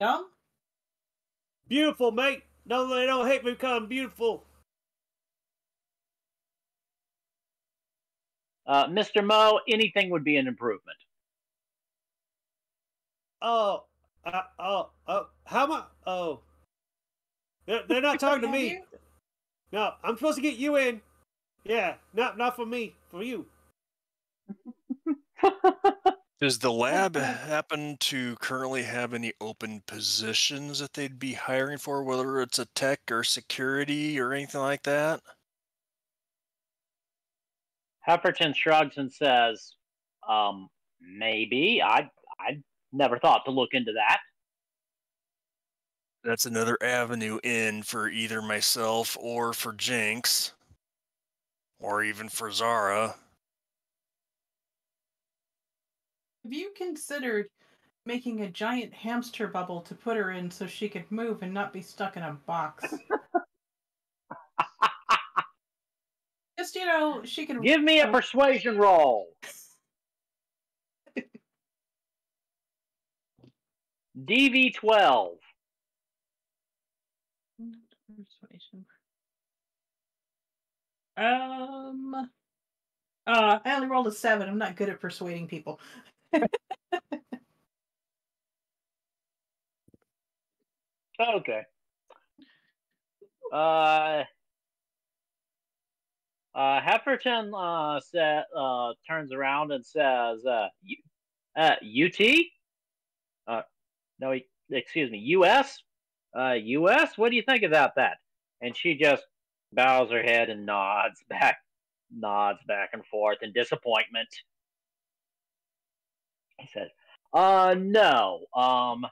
Dumb. Beautiful, mate. No, they don't hate me because I'm beautiful. Uh, Mr. Mo, anything would be an improvement. Oh, uh, oh, oh, how much? Oh, they're, they're not talking to me. you? No, I'm supposed to get you in. Yeah, not not for me, for you. Does the lab happen to currently have any open positions that they'd be hiring for, whether it's a tech or security or anything like that? Hefferton shrugs and says, um, maybe. I I never thought to look into that. That's another avenue in for either myself or for Jinx. Or even for Zara. Have you considered making a giant hamster bubble to put her in so she could move and not be stuck in a box? Just you know, she could Give me a Oh. persuasion roll. DV12. Persuasion. Um. Uh, I only rolled a seven. I'm not good at persuading people. Okay. Uh, uh, Hefferton uh, sa- uh, turns around and says, uh, U- uh, UT? Uh, no, excuse me, US? Uh, US? What do you think about that? And she just bows her head and nods back, nods back and forth in disappointment. He said, uh, no, um,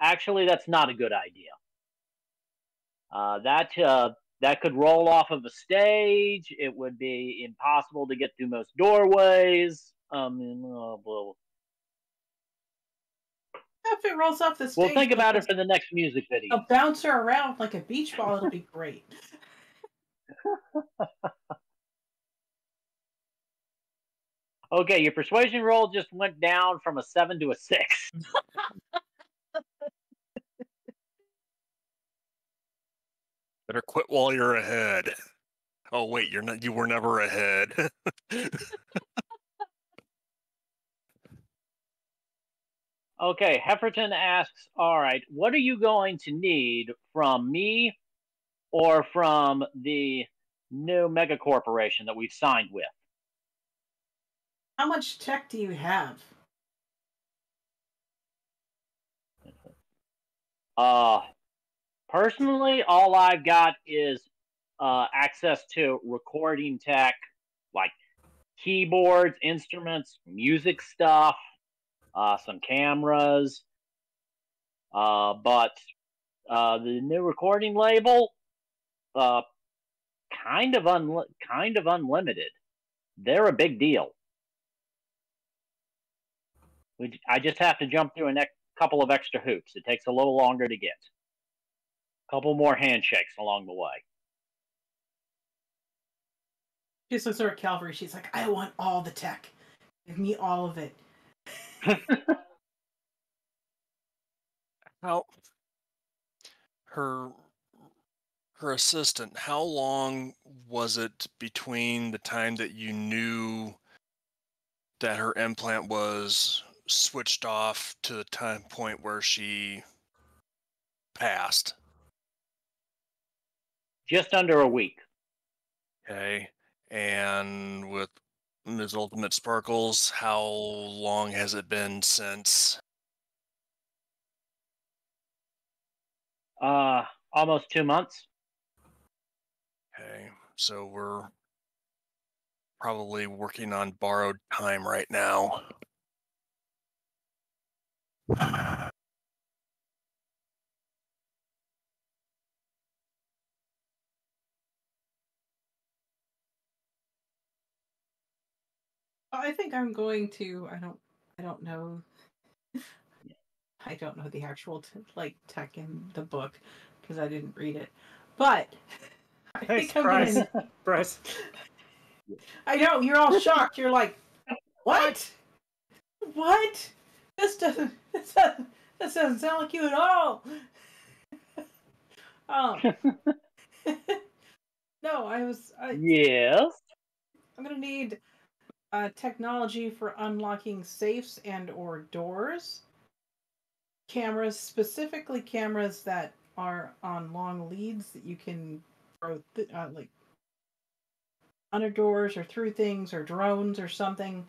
actually, that's not a good idea. Uh, that uh, that could roll off of a stage. It would be impossible to get through most doorways. Um, uh, well, If it rolls off the stage, we'll think about it for the next music video. I'll bounce her around like a beach ball. It'll be great. Okay, your persuasion roll just went down from a seven to a six. Better quit while you're ahead. Oh wait, you're not. You were never ahead. Okay, Hefferton asks, all right, what are you going to need from me or from the new mega corporation that we've signed with? How much tech do you have? Uh, personally, all I've got is uh, access to recording tech, like keyboards, instruments, music stuff, uh, some cameras. Uh, but uh, the new recording label, uh, kind of un- kind of unlimited. They're a big deal. We, I just have to jump through a next couple of extra hoops. It takes a little longer to get. A couple more handshakes along the way. She just looks over at Calvary. She's like, I want all the tech. Give me all of it. how her her assistant? How long was it between the time that you knew that her implant was switched off to the time point where she passed? Just under a week. Okay. And with Ms. Ultimate Sparkles, how long has it been since? Uh, almost two months. Okay. So we're probably working on borrowed time right now. I think I'm going to. I don't. I don't know. I don't know the actual t- like tech in the book because I didn't read it. But I Hey, think I'm gonna- Bryce. I know you're all shocked. You're like, what? What? This doesn't. This doesn't. This doesn't sound like you at all. um. no, I was. I, Yes. I'm gonna need uh, technology for unlocking safes and or doors. Cameras, specifically cameras that are on long leads that you can throw th- uh, like under doors or through things or drones or something.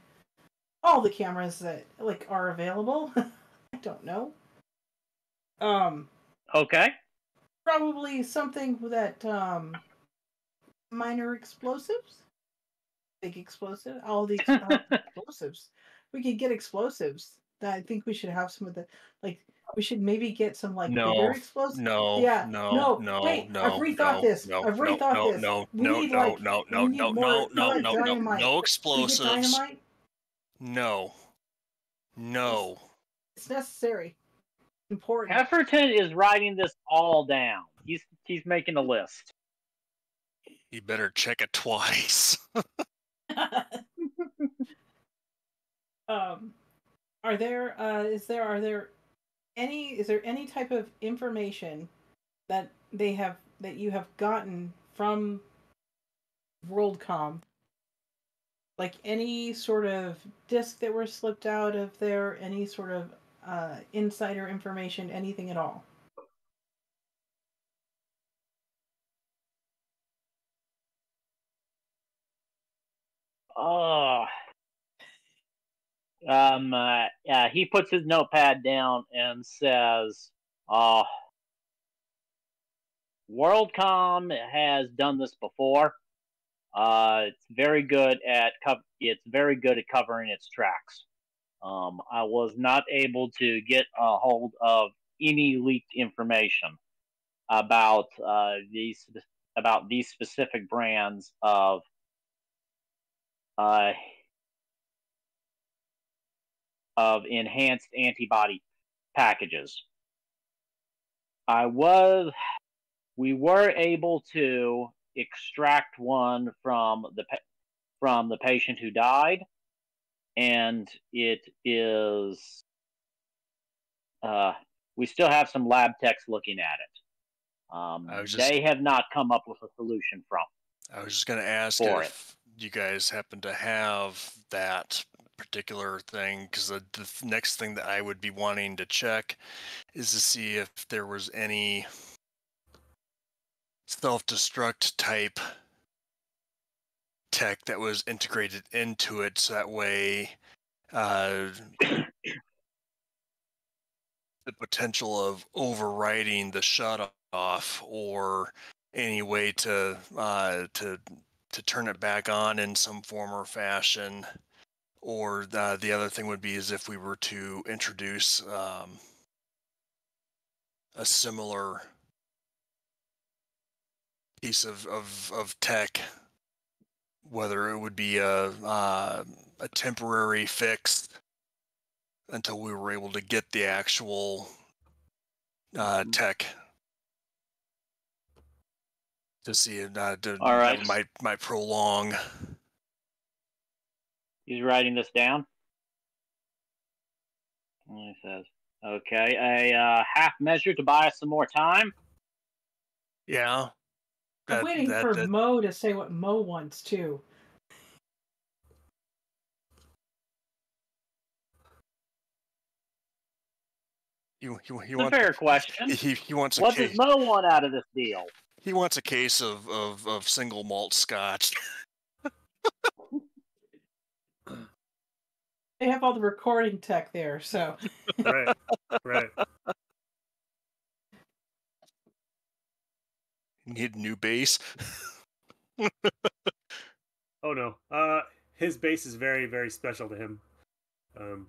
All the cameras that like are available. I don't know. Um, Okay. probably something that um, minor explosives, big explosive, all the ex- explosives. We could get explosives. That I think we should have some of the like. We should maybe get some like No, bigger explosives. No, Yeah, no, no, no, wait, no. I've rethought no, this. No, I've rethought no, this. No, We no, need, no, like- no, no, no, no, no, no, no, no. get explosives. Dynamite. No. No. It's necessary. Important. Hefferton is writing this all down. He's he's making a list. You better check it twice. um are there uh is there are there any is there any type of information that they have that you have gotten from worldcom like any sort of disc that were slipped out of there any sort of uh insider information anything at all Oh. Um. Uh. He puts his notepad down and says, "Uh, WorldCom has done this before. Uh, it's very good at cov- It's very good at covering its tracks. Um, I was not able to get a hold of any leaked information about uh, these about these specific brands of uh, of enhanced antibody packages. I was, we were able to extract one from the from the patient who died, and it is. Uh, we still have some lab techs looking at it. Um, just- They have not come up with a solution from. I was just going to ask if you guys happen to have that particular thing because the, the next thing that I would be wanting to check is to see if there was any self-destruct type tech that was integrated into it so that way uh, the potential of overriding the shut off or any way to uh, to to turn it back on in some form or fashion. Or uh, the other thing would be is if we were to introduce um, a similar piece of, of, of tech whether it would be a uh, a temporary fix until we were able to get the actual uh, Mhm. tech to see if uh, to, All right. might might prolong. He's writing this down. He says, "Okay, a uh, half measure to buy us some more time." Yeah. I'm That- waiting that- for that- mo to say what mo wants too he, he, he It's a wants fair question. he, he wants a What case, does Mo want out of this deal? he wants a case of, of, of single malt scotch. they have all the recording tech there so right, right. Need a new base. Oh no. Uh, his base is very, very special to him. Um,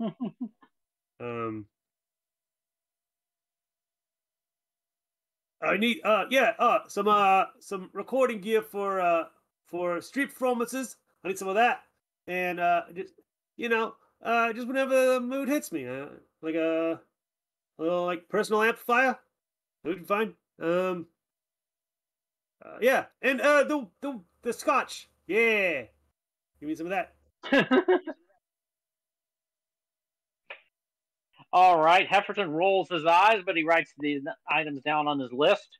um. I need, uh, yeah, uh, some, uh, some recording gear for, uh, for street performances. I need some of that, and uh, just, you know, uh, just whenever the mood hits me, uh, like a, a little like personal amplifier, that would be fine. Um. Uh, yeah, and uh, the the the scotch. Yeah, give me some of that. All right, Hefferton rolls his eyes, but he writes the items down on his list,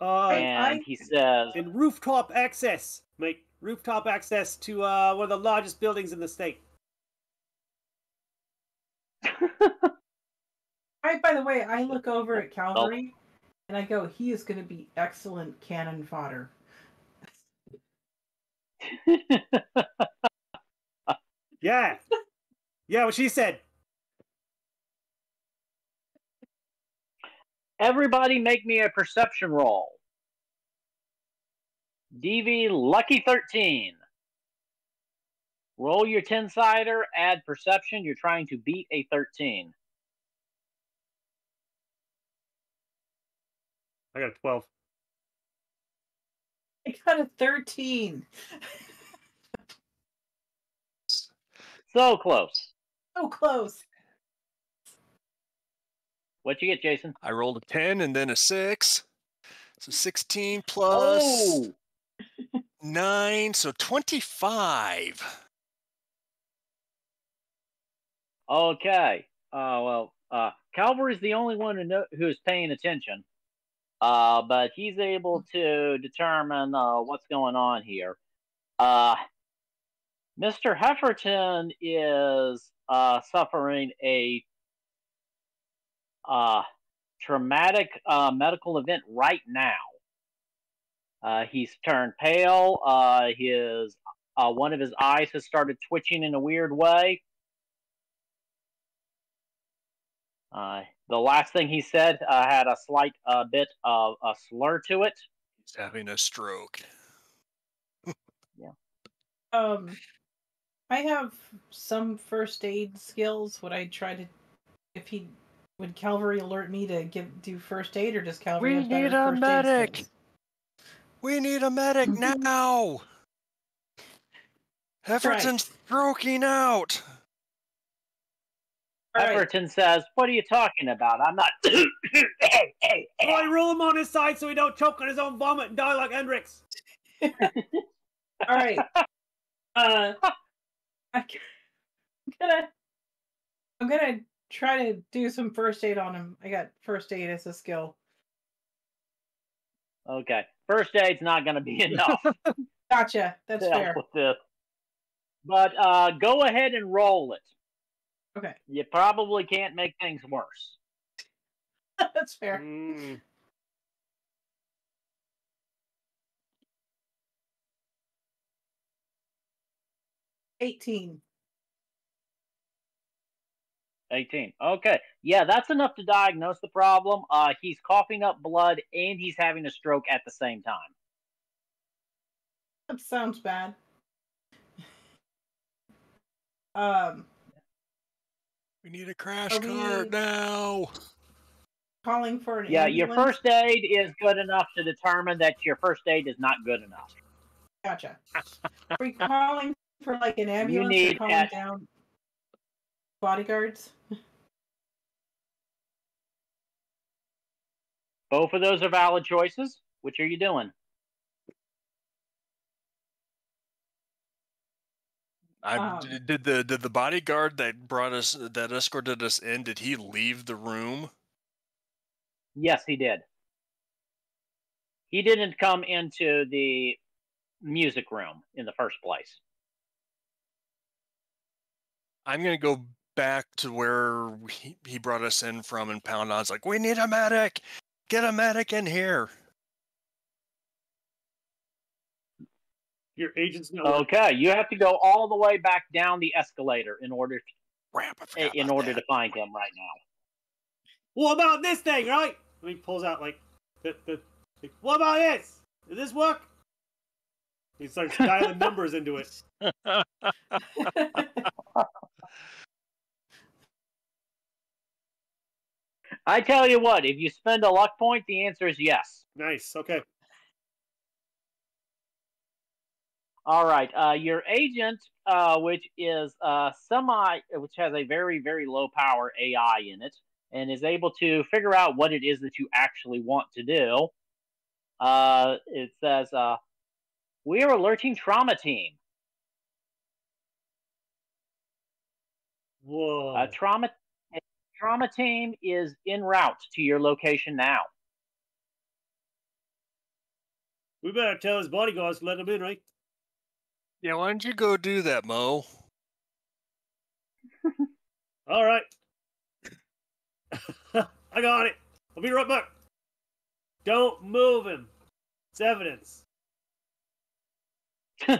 Uh, and I- he says, and rooftop access, make rooftop access to uh, one of the largest buildings in the state. I, by the way, I look over at Calvary and I go, he is going to be excellent cannon fodder. Yeah. Yeah, what she said. Everybody make me a perception roll. DV Lucky 13. Roll your 10 sider, add perception. You're trying to beat a 13. I got a 12. I got a 13. So close. So close. What'd you get, Jason? I rolled a 10 and then a 6. So 16 plus Oh, 9, so 25. okay. Uh, well, uh, Calvary's the only one who know, who's paying attention. Uh, but he's able to determine uh, what's going on here. Uh, Mr. Hefferton is uh, suffering a uh, traumatic uh, medical event right now. He's turned pale. His one of his eyes has started twitching in a weird way. Uh, the last thing he said uh, had a slight uh, bit of a slur to it. He's having a stroke. Yeah. Um, I have some first aid skills. Would I try to, if he, would Calvary alert me to give do first aid, or does Calvary We have need a first medic! We need a medic now! Hefferton's stroking out! All right. Hefferton says, "What are you talking about? I'm not." hey, hey, I roll him on his side so he don't choke on his own vomit and die like Hendrix. All right. Uh, I, am gonna, I'm gonna try to do some first aid on him. I got first aid as a skill. Okay, first aid's not going to be enough Gotcha. That's to fair. with this. But uh, go ahead and roll it. Okay, You probably can't make things worse. that's fair. Mm. Eighteen. 18. Okay. Yeah, that's enough to diagnose the problem. Uh, he's coughing up blood and he's having a stroke at the same time. That sounds bad. Um, We need a crash Are we- cart now! calling for an Yeah, your first aid is good enough to determine that your first aid is not good enough. Gotcha. Are we calling for like an ambulance or need calling at- down bodyguards? Both of those are valid choices. Which are you doing? I Um, did the did the bodyguard that brought us that escorted us in. Did he leave the room? Yes, he did. He didn't come into the music room in the first place. I'm gonna go back to where he, he brought us in from and pound on. It's like we need a medic. Get a medic in here. Your agent's not. Okay, you have to go all the way back down the escalator in order to, Ramp. In order that. to find him right now. What about this thing, right? And he pulls out like the the. like, what about this? Does this work? He starts dialing numbers into it. I tell you what, if you spend a luck point, the answer is yes. Nice. Okay. All right, uh, your agent, uh, which is uh, semi, which has a very very low power AI in it, and is able to figure out what it is that you actually want to do. Uh, it says, uh, "We are alerting trauma team. Whoa. Uh, trauma trauma team is en route to your location now." we better tell his bodyguards to let him in, right? Yeah, why don't you go do that, Mo? All right. I got it. I'll be right back. Don't move him. It's evidence. All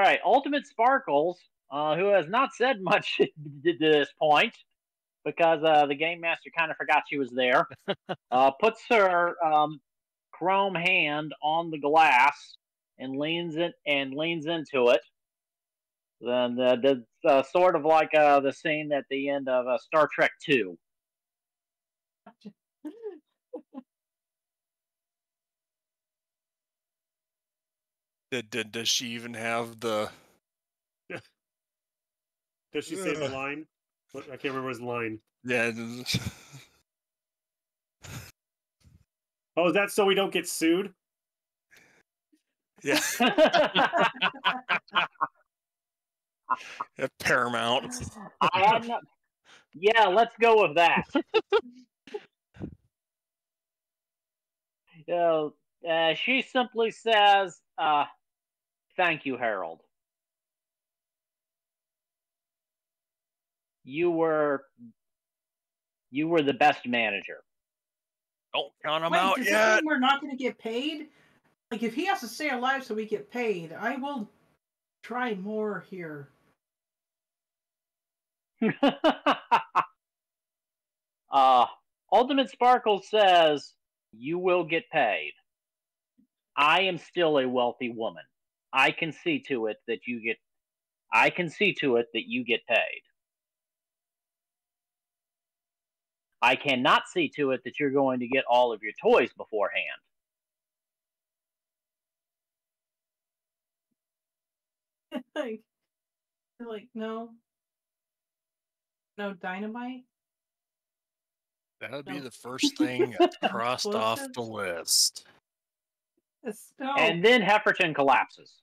right, Ultimate Sparkles, uh, who has not said much to this point, because uh, the game master kind of forgot she was there, uh, puts her um, chrome hand on the glass and leans it and leans into it. Then uh, the, uh, sort of like uh, the scene at the end of uh, Star Trek Two. Did, did does she even have the? Does she say the line? What- I can't remember his line. Yeah. Oh, is that so we don't get sued? Yeah. At Paramount. I had not. Yeah, let's go with that. Uh, uh, she simply says, uh, "Thank you, Harold. You were, you were the best manager." Don't count them Wait, out does that yet. mean we're not going to get paid? Like, if he has to stay alive so we get paid, I will try more here. uh, Ultimate Sparkle says, You will get paid. I am still a wealthy woman. I can see to it that you get I can see to it that you get paid. I cannot see to it that you're going to get all of your toys beforehand. like, like no, no dynamite. That would be the first thing crossed off the list. No. And then Hefferton collapses.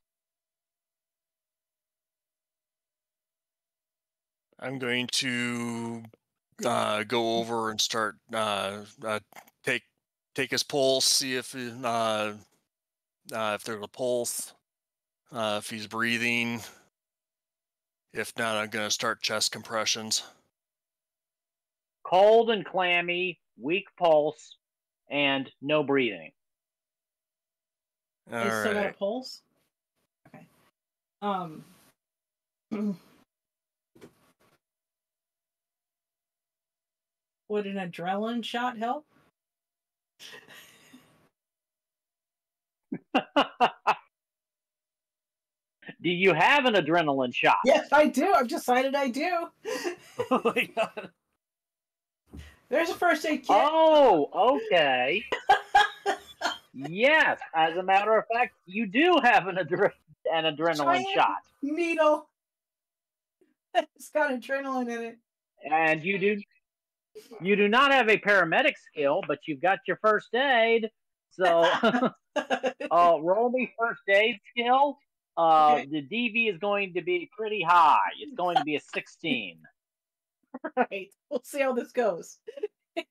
I'm going to uh, go over and start uh, uh, take take his pulse, see if he- uh, uh, if there's a pulse, uh, if he's breathing. If not, I'm going to start chest compressions. Cold and clammy, weak pulse, and no breathing. All They still got a pulse. Okay. Um. Would an adrenaline shot help? Do you have an adrenaline shot? Yes, I do. I've decided I do. Oh my god. There's a first aid kit. Oh, okay. yes, as a matter of fact, you do have an, adre- an adrenaline Giant- shot, Needle. It's got adrenaline in it. and you do you do not have a paramedic skill, but you've got your first aid. So, uh, roll me first aid skill. Uh, Okay. the DV is going to be pretty high. It's going to be a sixteen. right. We'll see how this goes.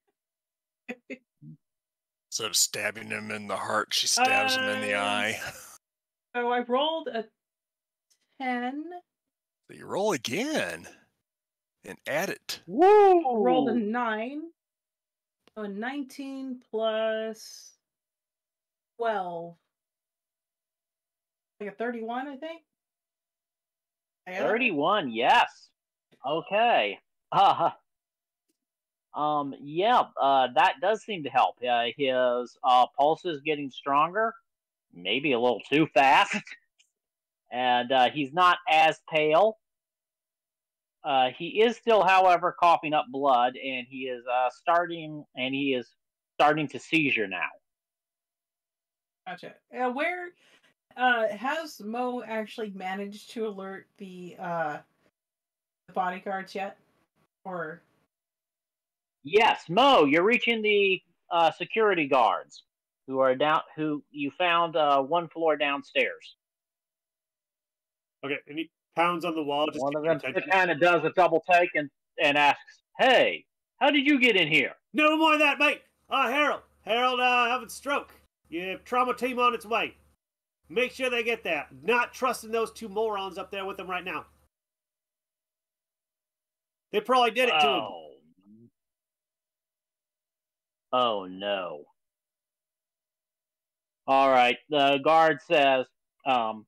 Instead of stabbing him in the heart, she stabs him in the Uh, eye. So I rolled a 10. So you roll again and add it. Woo! rolled a 9. So a 19 plus 12. Like a 31, I think. I 31, yes. Okay. Uh, um, yeah, uh, that does seem to help. Uh, his uh, pulse is getting stronger, maybe a little too fast, and uh, he's not as pale. Uh, he is still, however, coughing up blood, and he is uh, starting, and he is starting to seizure now. Gotcha. Uh, where uh, has Mo actually managed to alert the uh, the bodyguards yet? Or Yes, Mo, you're reaching the uh, security guards who are down. Who you found uh, one floor downstairs. Okay, and he pounds on the wall. Just One of them kind of does a double take and and asks, "Hey, how did you get in here?" No more of that, mate. Uh, Harold. Harold, uh, having stroke. Yeah, trauma team on its way. Make sure they get there. Not trusting those two morons up there with them right now. They probably did it to him. Oh. Oh no. All right. The guard says, um,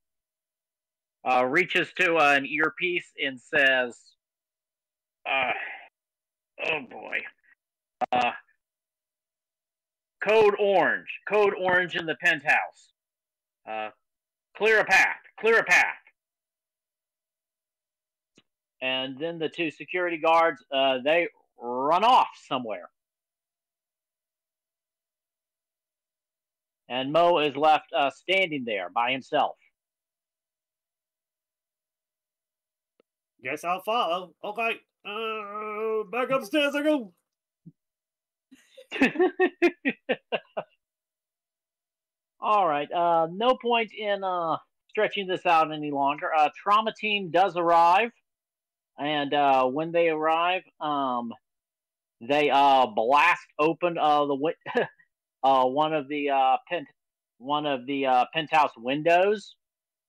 uh, reaches to uh, an earpiece and says, uh, "Oh boy, uh, code orange, code orange in the penthouse. Uh, clear a path, clear a path." And then the two security guards, uh, they run off somewhere. And Mo is left uh, standing there by himself. Guess I'll follow. Okay. Uh, back upstairs I go. All right. Uh, no point in uh, stretching this out any longer. Uh, trauma team does arrive, and uh, when they arrive, um, they uh, blast open uh, the uh, one of the uh, pent one of the uh, penthouse windows.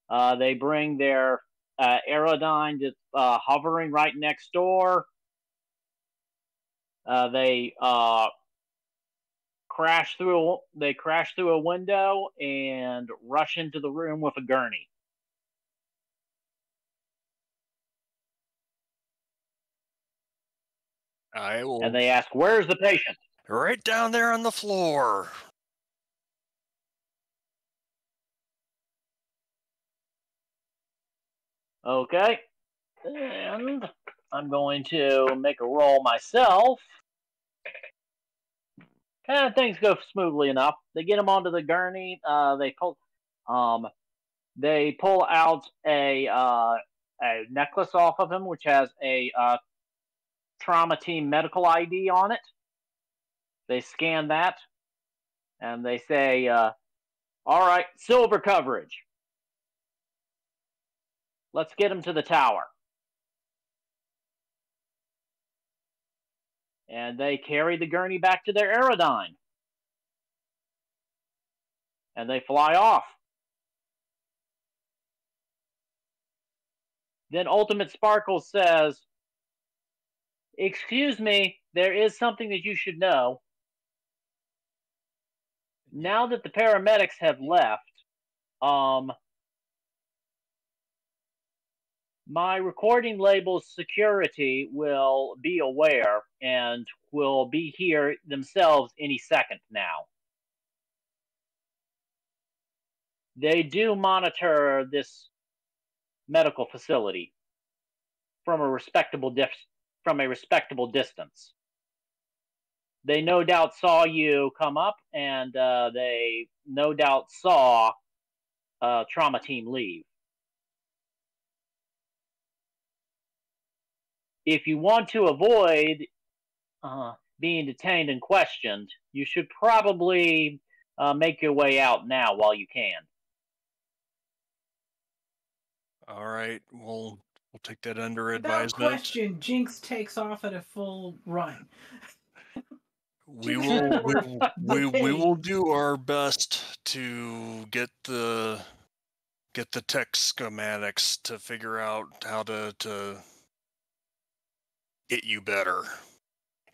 Uh, they bring their uh, Aerodyne just uh, hovering right next door. Uh, they uh, crash through. A, they crash through a window and rush into the room with a gurney. I will. And they ask, "Where's the patient?" right down there on the floor. Okay. And I'm going to make a roll myself. And things go smoothly enough. They get him onto the gurney. Uh, they pull, um, they pull out a uh, a necklace off of him, which has a uh, trauma team medical ID on it. They scan that, and they say, uh, "All right, silver coverage." Let's get him to the tower. And they carry the gurney back to their Aerodyne. And they fly off. Then Ultimate Sparkle says, Excuse me, there is something that you should know. Now that the paramedics have left, um, my recording label's security will be aware and will be here themselves any second now. They do monitor this medical facility from a respectable from a respectable distance. They no doubt saw you come up, and uh, they no doubt saw uh, trauma team leave. If you want to avoid uh, being detained and questioned, you should probably uh, make your way out now while you can. All right, we'll we'll take that under Without advisement. question, Jinx takes off at a full run. We will we, we're will- we, we will do our best to get the get the tech schematics to figure out how to to get you better.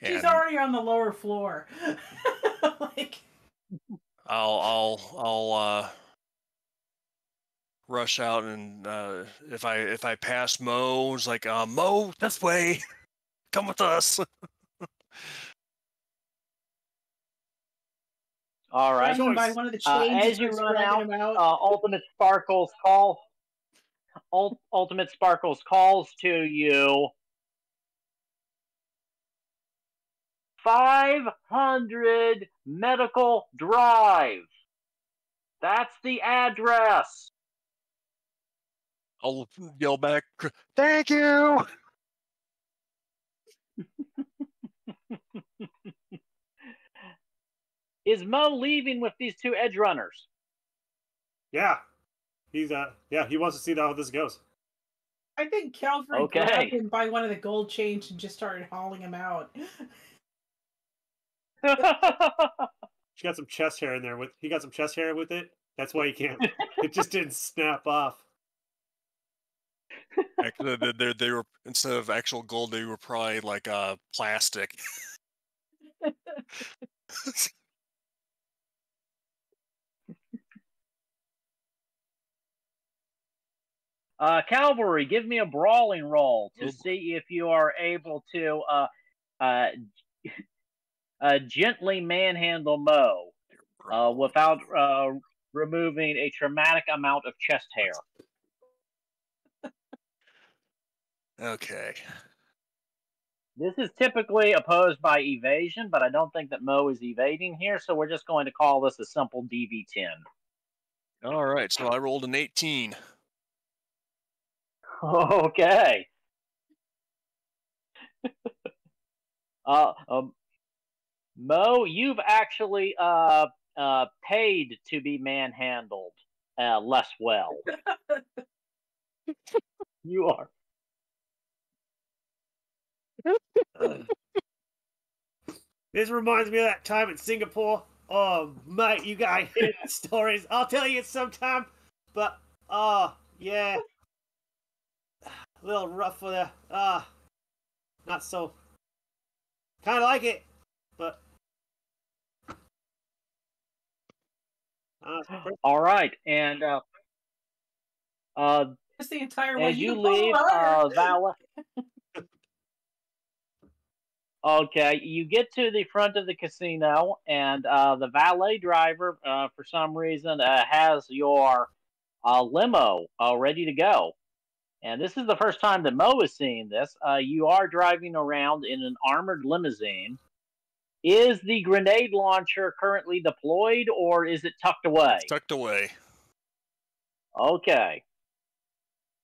She's And already on the lower floor. like, I'll I'll I'll uh rush out and uh if I if I pass Mo, it's like uh Mo, this way. Come with us. All right. by one of the Uh, as you run dragging out. Uh, Ultimate Sparkles call. Ul- Ultimate Sparkles calls to you. Five hundred Medical Drive. That's the address. I'll yell back, "Thank you." Is Mo leaving with these two edge runners? Yeah. He's uh yeah, he wants to see how this goes. I think Calvary Okay. grabbed him by one of the gold chains and just started hauling him out. She got some chest hair in there with he got some chest hair with it. That's why he can't it just didn't snap off. Actually, they, they, they were instead of actual gold, they were probably like uh plastic. Uh, Cavalry, give me a brawling roll to see if you are able to uh, uh, uh, gently manhandle Mo uh, without uh, removing a traumatic amount of chest hair. Okay. This is typically opposed by evasion, but I don't think that Mo is evading here, so we're just going to call this a simple DV10. All right. So I rolled an 18. Okay. uh, um, Mo, you've actually uh, uh, paid to be manhandled uh, less well. you are. This reminds me of that time in Singapore. Oh, mate, you got hidden stories. I'll tell you sometime. But, oh, yeah. A little rough for the, ah, not so. Kind of like it, but. All right, and uh, uh, Just the entire way as you leave uh, Vala. Okay, you get to the front of the casino, and uh, the valet driver, uh, for some reason, uh, has your uh, limo uh, ready to go. And this is the first time that Mo is seeing this. Uh, you are driving around in an armored limousine. Is the grenade launcher currently deployed, or is it tucked away? It's tucked away. Okay.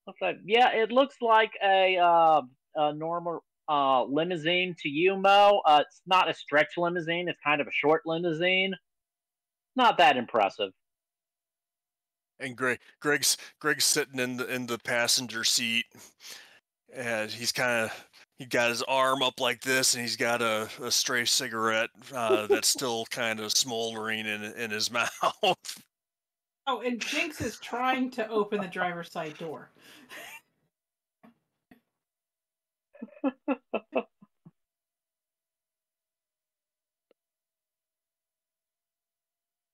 Okay. Yeah, it looks like a, uh, a normal uh, limousine to you, Mo. Uh, it's not a stretch limousine. It's kind of a short limousine. Not that impressive. And Greg, Greg's Greg's sitting in the in the passenger seat, and he's kind of he got his arm up like this, and he's got a, a stray cigarette uh, that's still kind of smoldering in in his mouth. Oh, and Jinx is trying to open the driver's side door.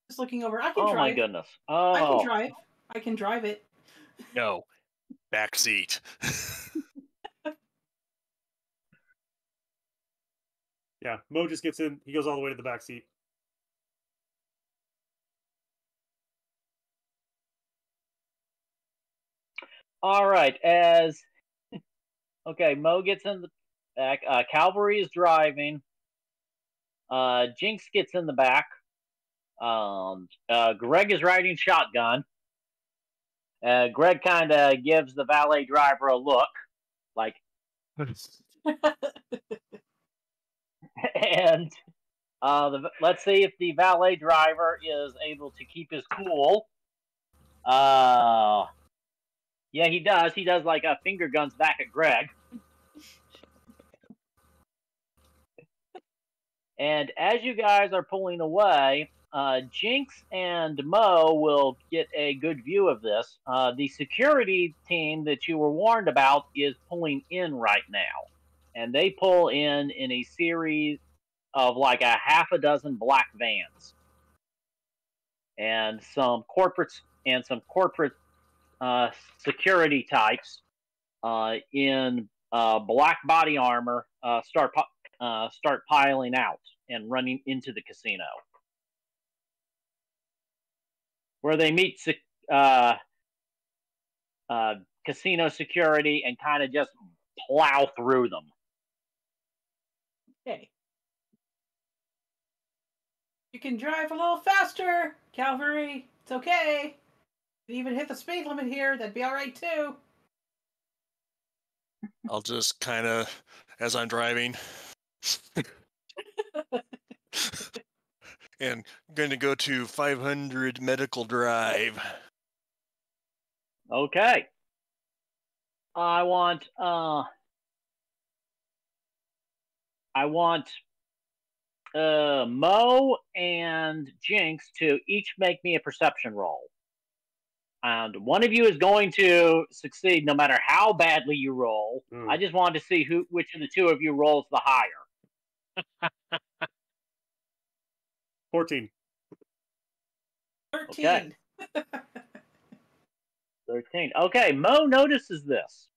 Just looking over. I can Oh my drive. goodness. I can Oh. drive. I can drive it. no, back seat. Yeah, Mo just gets in. He goes all the way to the back seat. All right. As okay, Mo gets in the back. Uh, Calvary is driving. Uh, Jinx gets in the back. Um, uh, Greg is riding shotgun. Uh, Greg kind of gives the valet driver a look, like, and uh, the, let's see if the valet driver is able to keep his cool. Uh, yeah, he does. He does like a finger guns back at Greg. and as you guys are pulling away, uh, Jinx and Mo will get a good view of this. Uh, the security team that you were warned about is pulling in right now, and they pull in in a series of like a half a dozen black vans, and some corporates and some corporate uh, security types uh, in uh, black body armor uh, start uh, start piling out and running into the casino, where they meet uh, casino security and kind of just plow through them. Okay. You can drive a little faster, Calvary. It's okay. You can even hit the speed limit here. That'd be all right too. I'll just kind of, as I'm driving, and going to go to 500 Medical Drive. Okay. I want uh I want uh Mo and Jinx to each make me a perception roll. And one of you is going to succeed no matter how badly you roll. Hmm. I just wanted to see who which of the two of you rolls the higher. 14. Thirteen. Thirteen. Okay, Mo notices this,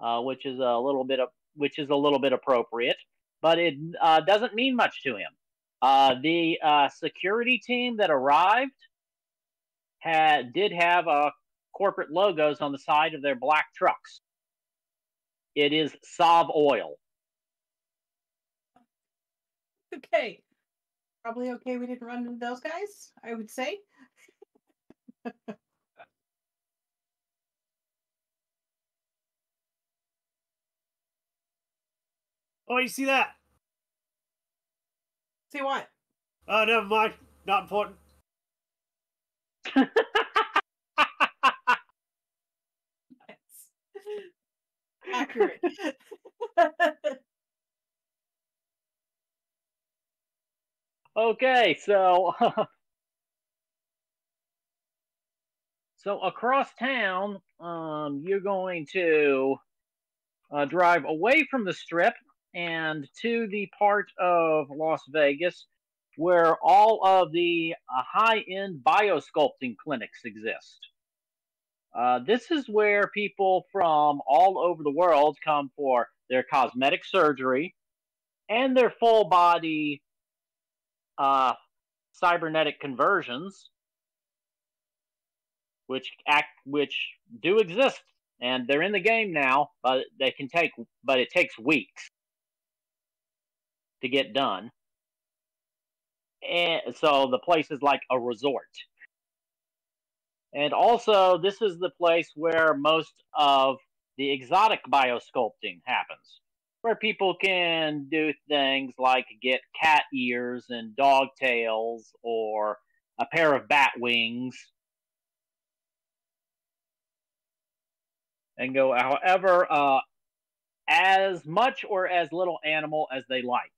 uh, which is a little bit of which is a little bit appropriate, but it uh, doesn't mean much to him. Uh, the uh, security team that arrived had did have uh, corporate logos on the side of their black trucks. It is Sov Oil. Okay. Probably okay we didn't run into those guys, I would say. Oh, you see that? See what? Oh, never mind. Not important. Accurate. Okay, so so across town, um, you're going to uh, drive away from the strip and to the part of Las Vegas where all of the uh, high-end biosculpting clinics exist. Uh, this is where people from all over the world come for their cosmetic surgery and their full body uh, cybernetic conversions, which act which do exist, and they're in the game now, but they can take, but it takes weeks to get done. And so the place is like a resort. And also, this is the place where most of the exotic biosculpting happens where people can do things like get cat ears and dog tails or a pair of bat wings and go however uh, as much or as little animal as they like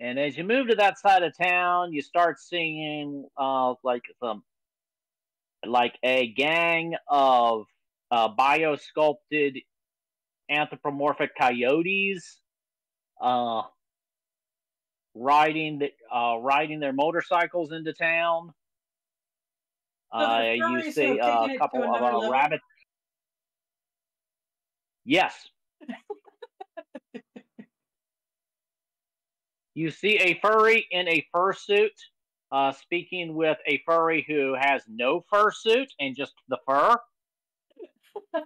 and as you move to that side of town you start seeing uh, like some like a gang of uh, biosculpted anthropomorphic coyotes uh, riding the uh, riding their motorcycles into town. Uh, you see a couple of uh, rabbits. Yes. you see a furry in a fursuit uh, speaking with a furry who has no fursuit and just the fur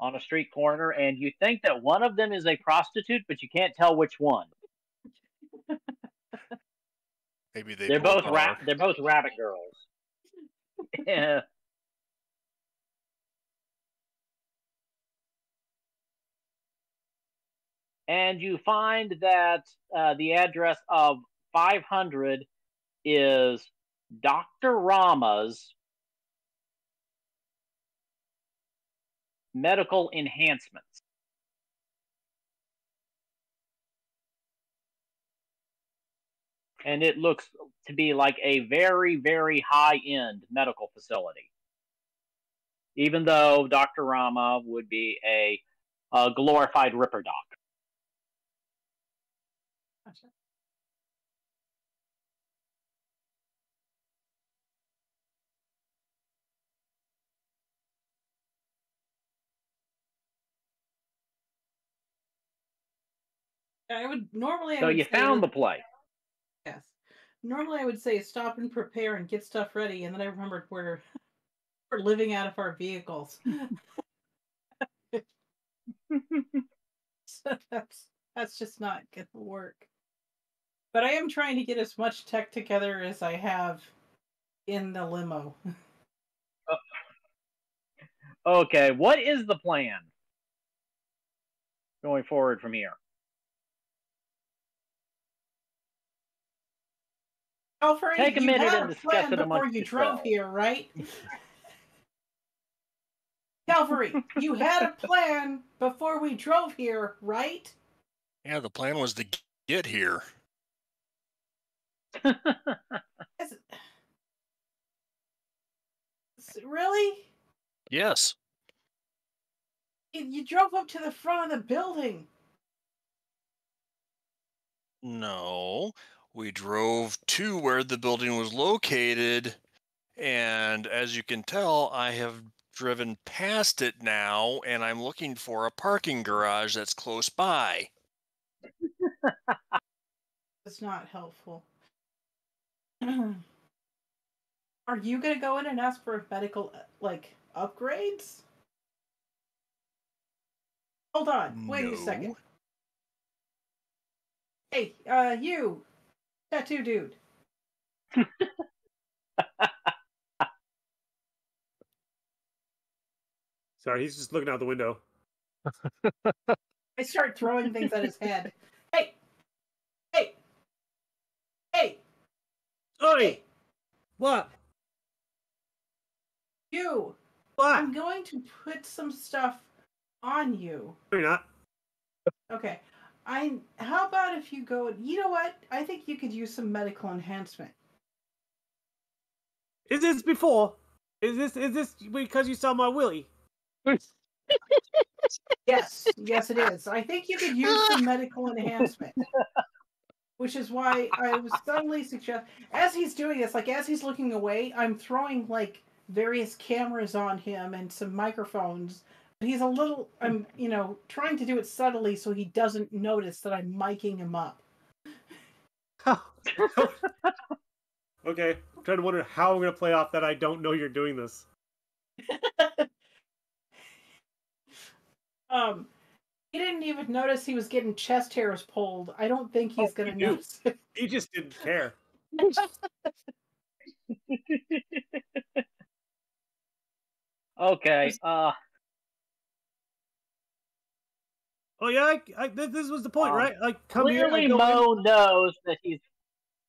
on a street corner, and you think that one of them is a prostitute, but you can't tell which one. Maybe they They're both ra- they're both rabbit girls. yeah. And you find that uh, the address of 500 is Dr. Rama's medical enhancements. And it looks to be like a very, very high end medical facility. Even though Dr. Rama would be a, a glorified Ripper Doc. I would normally. I So would you say found the place. Yes. Normally, I would say stop and prepare and get stuff ready, and then I remembered we're we're living out of our vehicles. so that's that's just not gonna work. But I am trying to get as much tech together as I have in the limo. Okay, what is the plan going forward from here? Alfred, Take a you minute had and a discuss plan it before amongst you drove here, right? Calvary, you had a plan before we drove here, right? Yeah, the plan was to get here. Is- S- Really? Yes. You, you drove up to the front of the building. No. We drove to where the building was located, and as you can tell, I have driven past it now, and I'm looking for a parking garage that's close by. It's not helpful. Are you gonna go in and ask for medical like upgrades? Hold on, wait a second. Hey, uh, you, tattoo dude. Sorry, he's just looking out the window. I start throwing things at his head. Hey, hey, hey, Oi! hey, What? you. What? I'm going to put some stuff on you. No, you're not. Okay. I. How about if you go? You know what? I think you could use some medical enhancement. Is this before? Is this is this because you saw my Willie? Yes, yes, it is. I think you could use some medical enhancement. Which is why I was suddenly suggest as he's doing this, like as he's looking away, I'm throwing like various cameras on him and some microphones. But he's a little I'm you know, trying to do it subtly so he doesn't notice that I'm miking him up. okay, I'm trying to wonder how I'm gonna play off that I don't know you're doing this. Um he didn't even notice he was getting chest hairs pulled. I don't think he's Oh, gonna he notice. He just didn't care. Okay. Uh, Oh yeah, I, I, this, this was the point, Um, right? Like come here. I clearly, in- Mo knows that he's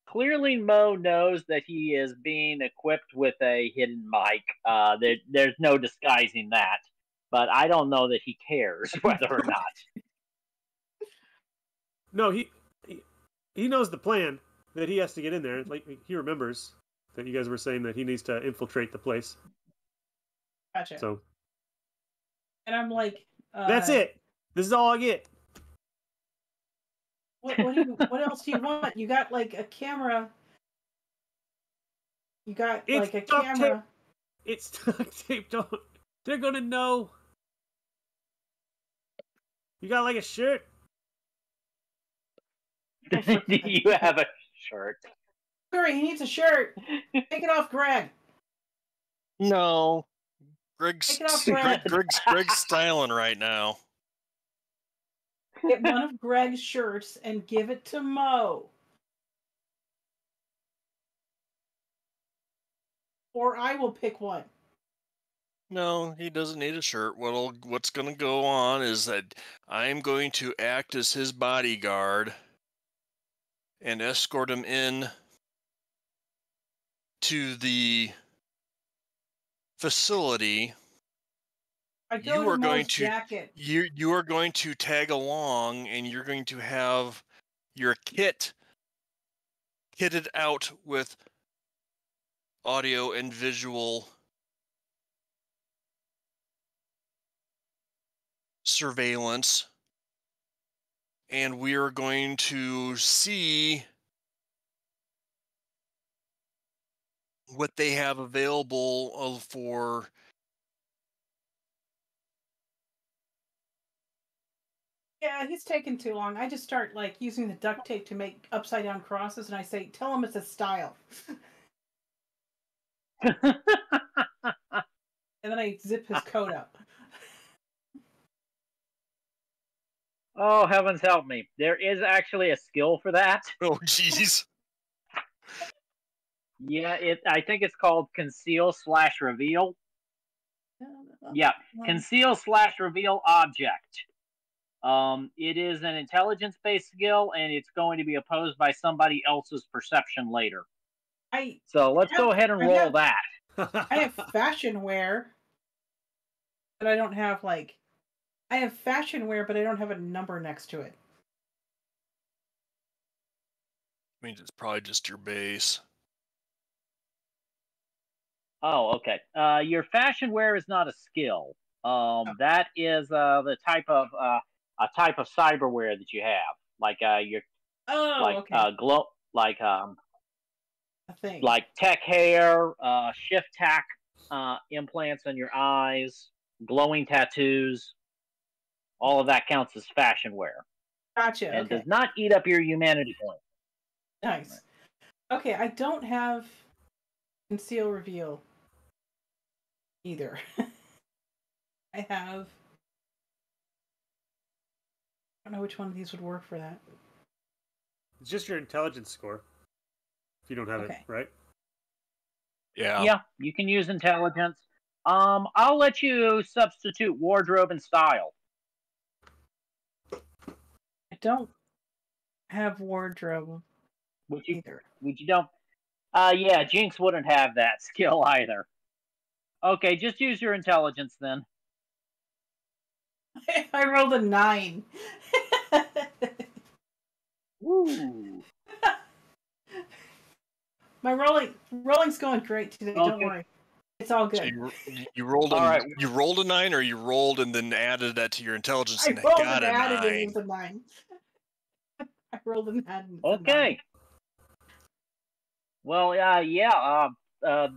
clearly Mo knows that he is being equipped with a hidden mic. Uh, there, there's no disguising that. But I don't know that he cares whether or not. No, he, he he knows the plan that he has to get in there. Like he remembers that you guys were saying that he needs to infiltrate the place. Gotcha. So and I'm like uh, that's it. This is all I get. What, what, do you, what else do you want? You got like a camera. You got It's like a duct tape. camera. It's duct taped on. They're gonna know. You got like a shirt. Do you have a shirt? Hurry, he needs a shirt. Take it off, Greg. No. Greg's, Take it off, Greg, Greg. Greg's, Greg's styling right now. Get one of Greg's shirts and give it to Mo. Or I will pick one. No, he doesn't need a shirt. What'll what's gonna go on is that I'm going to act as his bodyguard and escort him in to the facility. I You are going to- jacket. You you are going to tag along and you're going to have your kit kitted out with audio and visual surveillance and we are going to see what they have available uh, for Yeah, he's taking too long. I just start like using the duct tape to make upside down crosses, and I say, "Tell him it's a style," and then I zip his coat up. oh heavens help me! There is actually a skill for that. oh jeez Yeah, it. I think it's called conceal slash reveal. Yeah, conceal slash reveal object. Um, it is an intelligence based skill, and it's going to be opposed by somebody else's perception later. I So let's go ahead and I roll have- that. I have fashion wear, but I don't have like. I have fashion wear, but I don't have a number next to it. means it's probably just your base Oh, okay. Uh, your fashion wear is not a skill. Um, that is uh the type of uh a type of cyberware that you have, like uh your Oh, like okay. uh glow like um like tech hair, uh shift tack uh, implants on your eyes, glowing tattoos. All of that counts as fashion wear Gotcha. and okay. does not eat up your humanity point. Nice. Okay, I don't have conceal reveal either. I have. I don't know which one of these would work for that. It's just your intelligence score. If you don't have Okay. it, right? Yeah. Yeah, you can use intelligence. Um, I'll let you substitute wardrobe and style. I don't have wardrobe would you, either. which you don't. Uh, yeah, Jinx wouldn't have that skill either. Okay, just use your intelligence then. I rolled a nine. Woo. My rolling rolling's going great today. Don't worry, it's all good. you, you- you rolled a, All right. you rolled a nine, or you rolled and then added that to your intelligence I and rolled got and a added it nine. with a nine. I rolled and added. it with a nine. Okay. Well, uh, yeah. Uh, uh,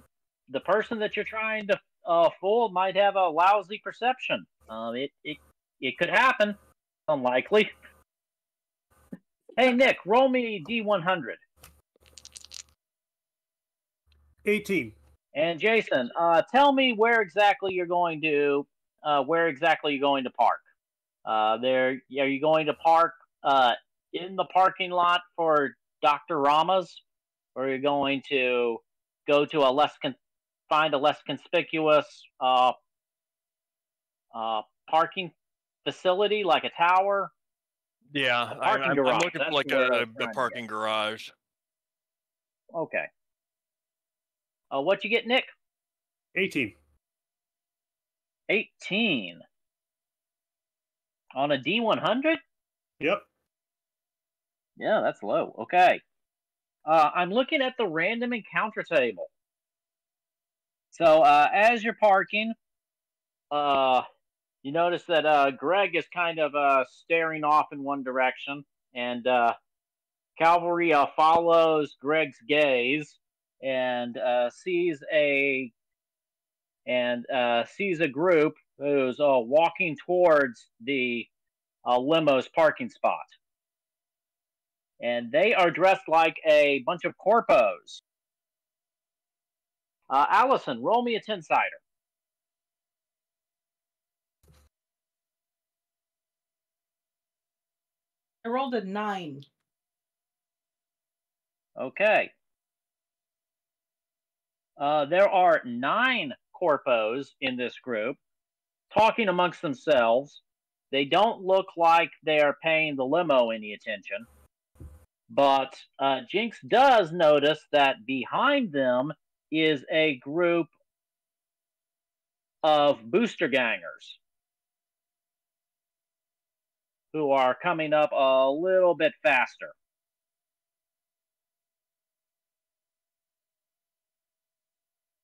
the person that you're trying to uh, fool might have a lousy perception. Um, it it it could happen. Unlikely. Hey Nick, roll me D100. 18. And Jason, uh, tell me where exactly you're going to, uh, where exactly you're going to park. Uh, there, are you going to park uh, in the parking lot for Dr. Rama's, or are you going to go to a less con- find a less conspicuous uh, uh, parking facility like a tower? Yeah, A I, parking I'm, I'm garage, looking for like where I a, was a parking garage. Okay. Uh, what you get, Nick? 18. 18 on a D100. Yep. Yeah, that's low. Okay. Uh, I'm looking at the random encounter table. So uh, as you're parking, uh, you notice that uh, Greg is kind of uh, staring off in one direction, and uh, Cavalry uh, follows Greg's gaze and uh, sees a and uh, sees a group who's walking towards the uh, limo's parking spot and they are dressed like a bunch of corpos. Uh, Allison, roll me a 10 sider. I rolled a nine. Okay. Uh, there are nine corpos in this group talking amongst themselves. They don't look like they are paying the limo any attention. But uh, Jinx does notice that behind them is a group of booster gangers who are coming up a little bit faster.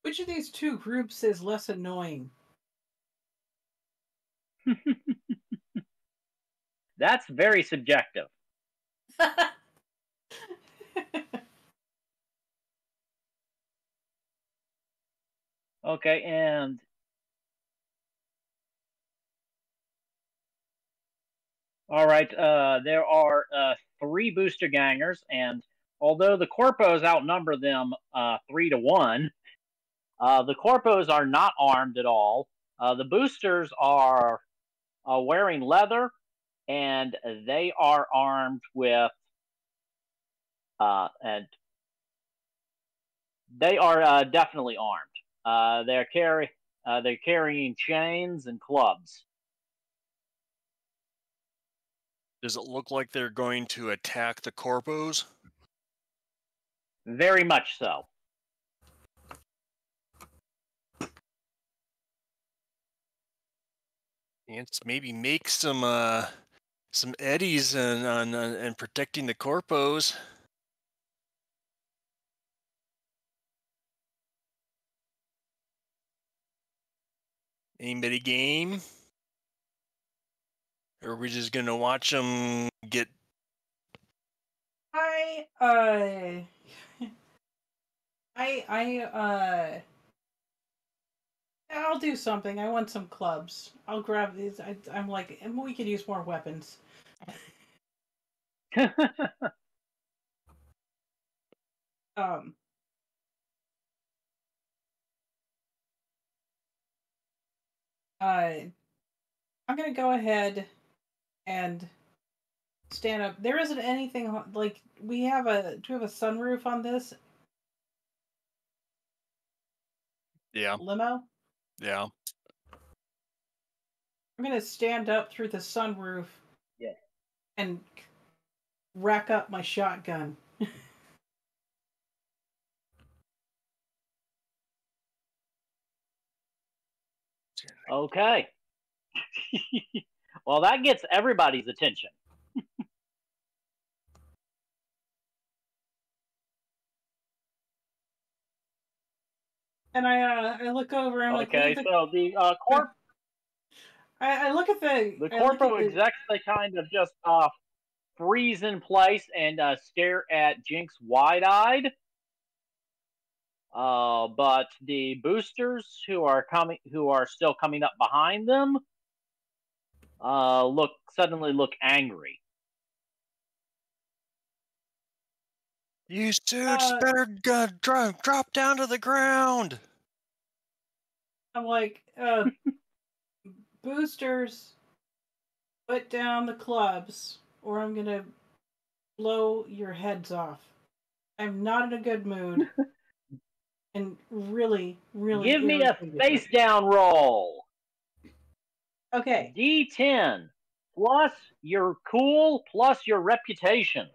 Which of these two groups is less annoying? That's very subjective. Okay, and all right, uh, there are uh, three booster gangers, and although the corpos outnumber them uh, three to one, uh, the corpos are not armed at all. Uh, the boosters are uh, wearing leather, and they are armed with, uh, and they are definitely armed. Uh, they're carry uh, they're carrying chains and clubs. Does it look like they're going to attack the corpos? Very much so. And maybe make some uh some eddies and on on- and protecting the corpos. Anybody game? Or are we just gonna watch them get? I uh I I uh I'll do something. I want some clubs. I'll grab these. I, I'm like, we could use more weapons. Um. Uh, I'm gonna go ahead and stand up. There isn't anything like we have a. Do we have a sunroof on this Yeah, limo? yeah. I'm gonna stand up through the sunroof. Yeah. And rack up my shotgun. okay. well, that gets everybody's attention. And I uh, I look over and I'm like, Okay, "Look at the- so the uh, corp I, I look at the the look at the- execs they kind of just uh freeze in place and uh, stare at Jinx wide-eyed. Uh, but the boosters who are coming, who are still coming up behind them, uh, look suddenly look angry. You suits Uh, better go, drop, drop down to the ground. I'm like, uh, boosters, put down the clubs, or I'm gonna blow your heads off. I'm not in a good mood, and really, really. Give me a face down roll. Okay, D10 plus your cool plus your reputation.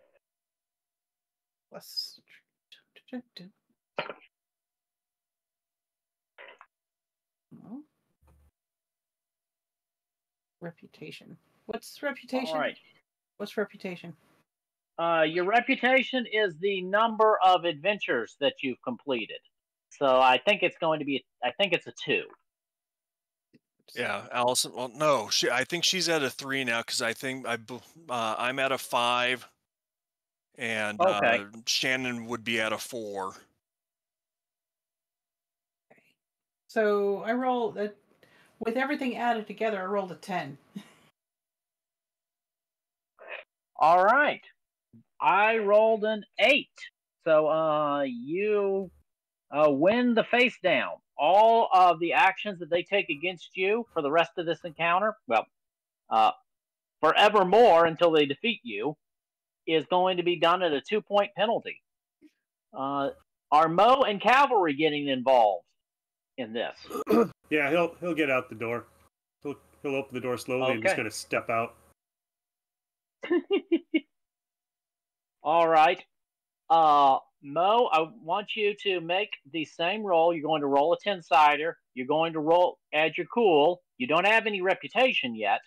let's. Oh. Reputation. What's reputation? All right. What's reputation? Uh, your reputation is the number of adventures that you've completed. So I think it's going to be. I think it's a two. Yeah, Allison. Well, no, she. I think she's at a three now because I think I. Uh, I'm at a five, and Okay. uh, Shannon would be at a four. So I roll that with everything added together. I rolled a ten. All right. I rolled an eight. So uh, you uh, win the face down. All of the actions that they take against you for the rest of this encounter, well, uh, forevermore until they defeat you, is going to be done at a two point penalty. Uh, are Mo and Cavalry getting involved in this? Yeah, he'll he'll get out the door. He'll he'll open the door slowly and just Okay. gonna step out. All right. Uh, Mo, I want you to make the same roll. You're going to roll a 10 sider. You're going to roll, add your cool. You don't have any reputation yet,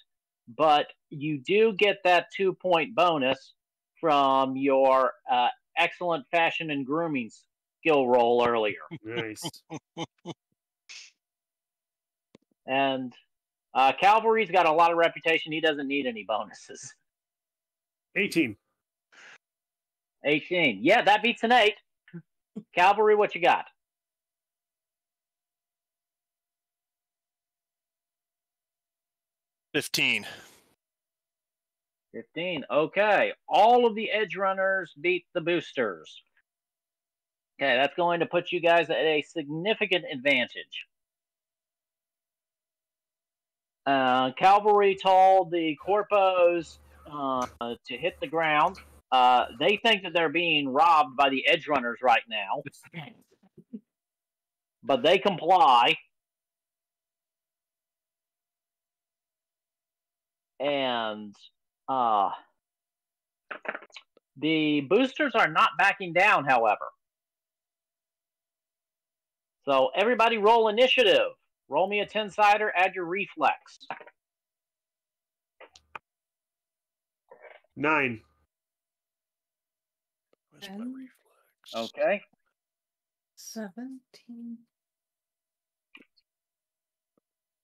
but you do get that two point bonus from your uh, excellent fashion and grooming skill roll earlier. Nice. And uh, Calvary's got a lot of reputation. He doesn't need any bonuses. 18. 18. Yeah, that beats an 8. Calvary, what you got? Fifteen. 15. Okay. All of the edge runners beat the boosters. Okay, that's going to put you guys at a significant advantage. Uh, Cavalry told the Corpos uh, to hit the ground. Uh, they think that they're being robbed by the edge runners right now, but they comply. And uh, the boosters are not backing down, however. So everybody roll initiative. Roll me a 10 sider, add your reflex. Nine. Where's my reflex? Okay. Seventeen. I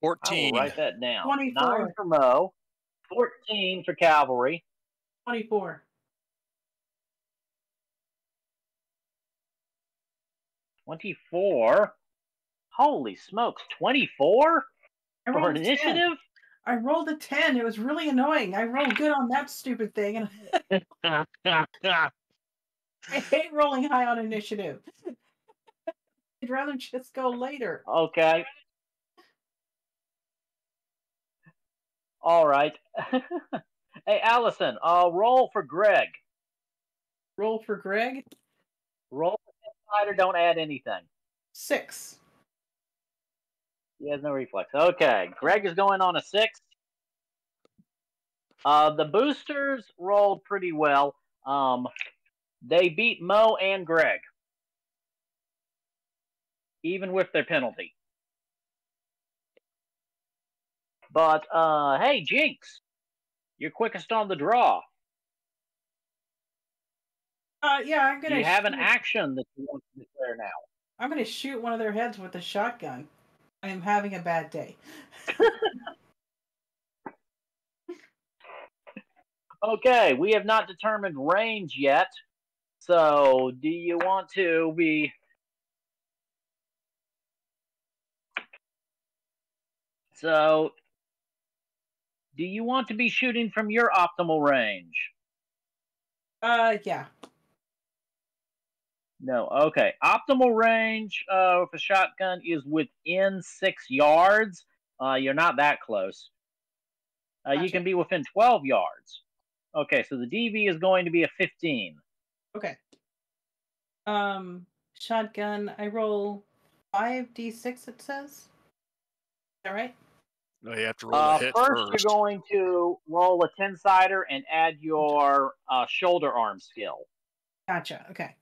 Fourteen. will write that down. 24. 9 for Mo, 14 for Cavalry, Twenty-four. 24. Holy smokes, 24 for rolled an 10. initiative? I rolled a 10. It was really annoying. I rolled good on that stupid thing, and I hate rolling high on initiative. I'd rather just go later. Okay. All right. hey, Allison, uh, roll for Greg. Roll for Greg. Roll for insider, don't add anything. Six. He has no reflex. Okay, Greg is going on a six. Uh, the boosters rolled pretty well. Um, they beat Mo and Greg, even with their penalty. But uh, hey, Jinx, you're quickest on the draw. Uh, yeah, I'm gonna. you have an action that you want to declare now? I'm gonna shoot one of their heads with a shotgun. I am having a bad day. Okay, we have not determined range yet. So, do you want to be So, do you want to be shooting from your optimal range? Uh, yeah. No. Okay. Optimal range uh, with a shotgun is within six yards. Uh, you're not that close. Uh, You can be within 12 yards. Okay, so the DV is going to be a 15. Okay. Um, shotgun. I roll five d six. It says. Is that right? No, you have to roll uh, first, first. You're going to roll a ten sider and add your uh, shoulder arm skill. Gotcha. Okay.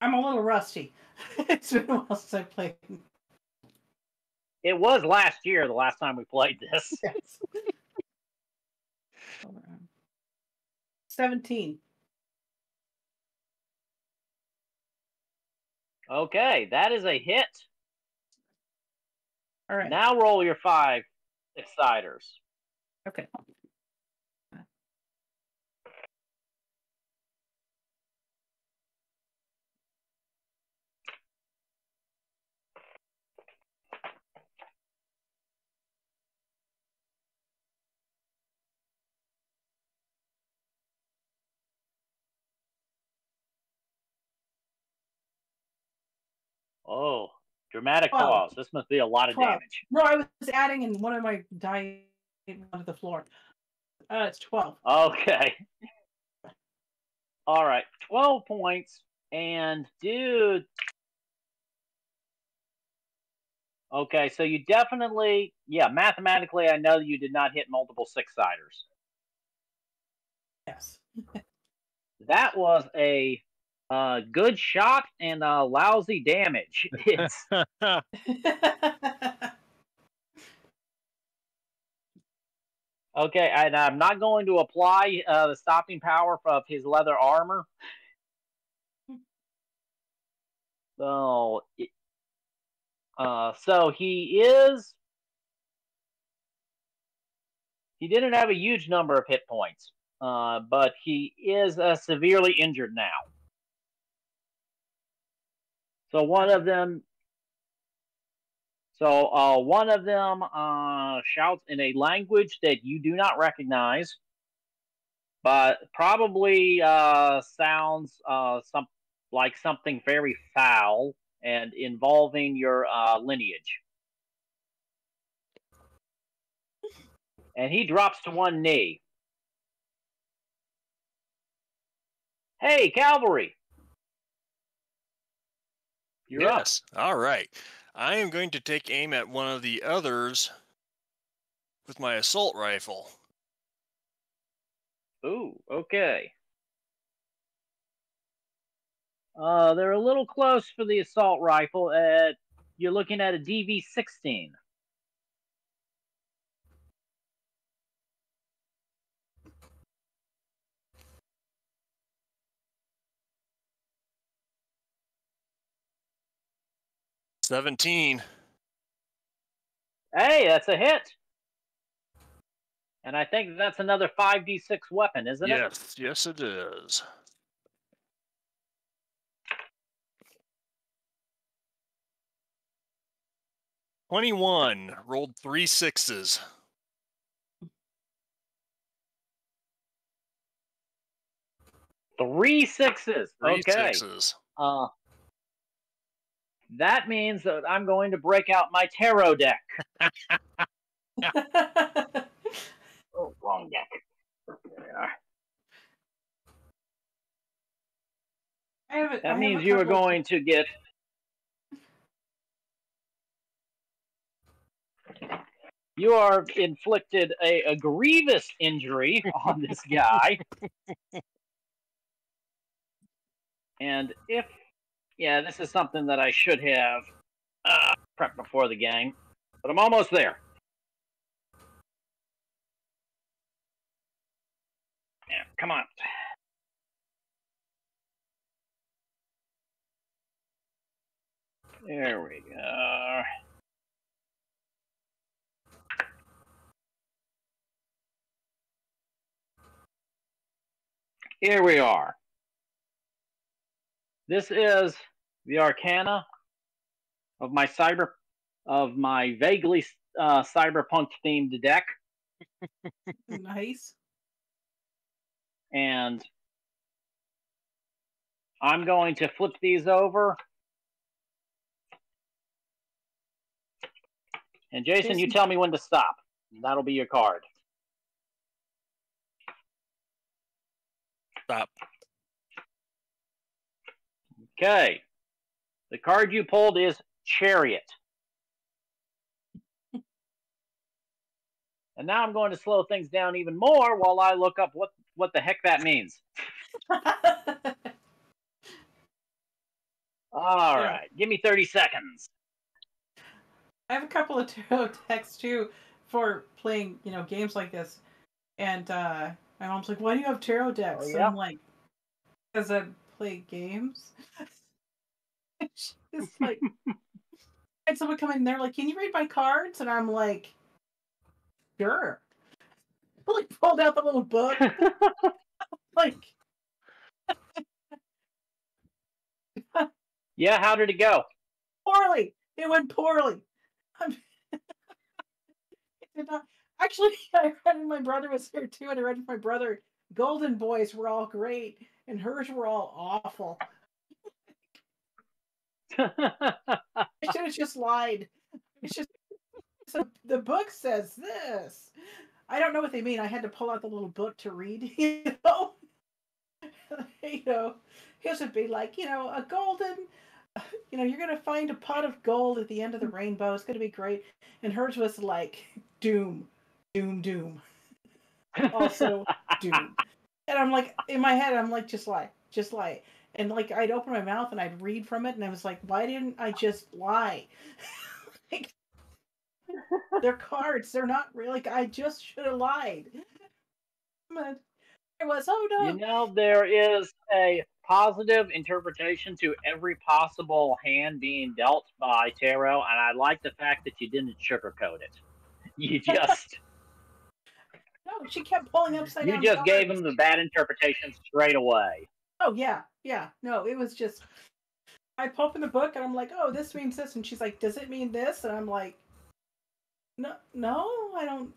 I'm a little rusty. it's been a while since I played. It was last year, the last time we played this. Yes. 17. Okay, that is a hit. All right. Now roll your five siders. Okay. Oh, dramatic Twelve. pause. This must be a lot of damage. No, I was adding in one of my die onto the floor. Uh, it's twelve. Okay. All right, 12 points. And, dude. Okay, so you definitely, yeah, mathematically, I know you did not hit multiple six siders. Yes. That was a uh, good shot and a lousy damage. It's okay, and I'm not going to apply uh, the stopping power of his leather armor. So, uh, so he is. He didn't have a huge number of hit points, uh, but he is uh, severely injured now. So one of them so uh, one of them uh, shouts in a language that you do not recognize, but probably uh, sounds uh, some like something very foul and involving your uh, lineage. And he drops to one knee. Hey, cavalry! You're up. yes. All right. I am going to take aim at one of the others with my assault rifle. Ooh, okay. Uh, they're a little close for the assault rifle. At you're looking at a DV sixteen. Seventeen. Hey, that's a hit. And I think that's another five D six weapon, isn't it? Yes. Yes, it is. 21. Rolled three sixes. Three sixes. Three okay. sixes. Uh, that means that I'm going to break out my tarot deck. Oh, wrong deck. There we are. I have a- I That have means a you are going to get. You are inflicted a, a grievous injury on this guy. and if. Yeah, this is something that I should have uh, prepped before the game, but I'm almost there. Yeah, come on. There we go. Here we are. This is the Arcana of my cyber of my vaguely uh, cyberpunk themed deck, nice. and I'm going to flip these over. And Jason, you tell me when to stop. That'll be your card. Stop. Okay. The card you pulled is Chariot. and now I'm going to slow things down even more while I look up what, what the heck that means. All right. Give me 30 seconds. I have a couple of tarot decks too for playing, you know, games like this. And uh my mom's like, "Why do you have tarot decks?" Oh, And yeah? I'm like, "Because play games." it's like, and someone come in, they're like, "Can you read my cards?" And I'm like, "Sure." I like pulled out the little book, like, yeah, how did it go? poorly. It went poorly. It did not. Actually, I read my brother was here too, and I read my brother. Golden Boys were all great, and hers were all awful. I should have just lied. It's just so the book says this. I don't know what they mean. I had to pull out the little book to read. You know, you know, his would be like, you know, a golden. You know, you're gonna find a pot of gold at the end of the rainbow. It's gonna be great. And hers was like doom, doom, doom. Also doom. And I'm like, in my head, I'm like, just lie, just lie. And like, I'd open my mouth and I'd read from it, and I was like, why didn't I just lie? like, they're cards. They're not really. Like, I just should have lied. But it was, oh no. You know, there is a positive interpretation to every possible hand being dealt by tarot, and I like the fact that you didn't sugarcoat it. You just no, she kept pulling upside you down. You just gave cards. them the bad interpretation straight away. Oh yeah, yeah. No, it was just I open the book and I'm like, oh, this means this, and she's like, does it mean this? And I'm like, no, no, I don't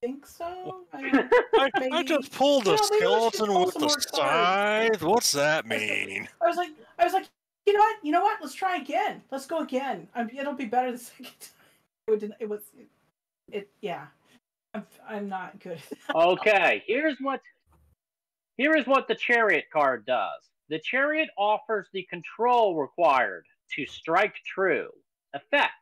think so. I don't... I, I just pulled a Well, maybe let's skeleton with some the cards. scythe. What's that mean? I was like, I was like, you know what? You know what? Let's try again. Let's go again. i it'll be better the second time. It, would, it was, it, it yeah. I'm, not good. Okay, here's what here is what the chariot card does. The chariot offers the control required to strike true. Effect.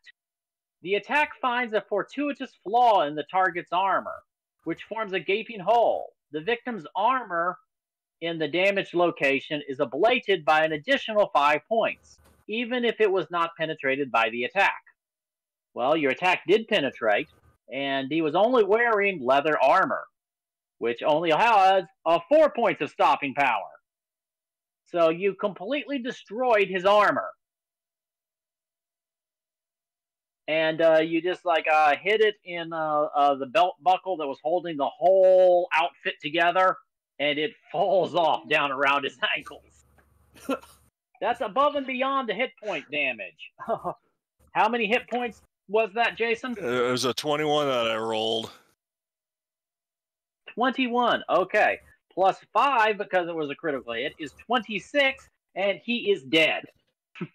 The attack finds a fortuitous flaw in the target's armor, which forms a gaping hole. The victim's armor in the damaged location is ablated by an additional five points, even if it was not penetrated by the attack. Well, your attack did penetrate, and he was only wearing leather armor, which only has uh, four points of stopping power. So you completely destroyed his armor. And uh, you just like uh, hit it in uh, uh, the belt buckle that was holding the whole outfit together, and it falls off down around his ankles. That's above and beyond the hit point damage. How many hit points was that, Jason? It was a 21 that I rolled. 21. Okay. Plus 5 because it was a critical hit is 26, and he is dead.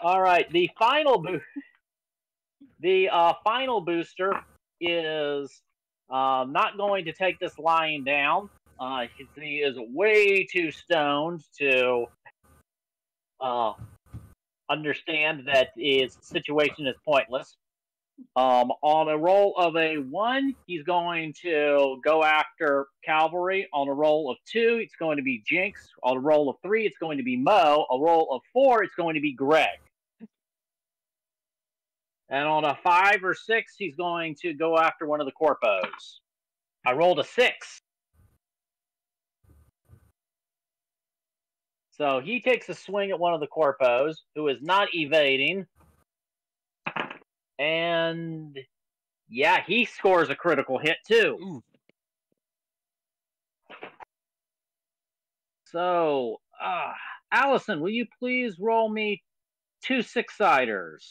All right, the final boost. The uh, final booster is uh, not going to take this lying down. Uh, he is way too stoned to uh, understand that his situation is pointless. Um, on a roll of a one, he's going to go after Cavalry. On a roll of two, it's going to be Jinx. On a roll of three, it's going to be Mo. A roll of four, it's going to be Greg. And on a five or six, he's going to go after one of the corpos. I rolled a six. So he takes a swing at one of the corpos, who is not evading. And yeah, he scores a critical hit too. Ooh. So, uh, Allison, will you please roll me two six siders?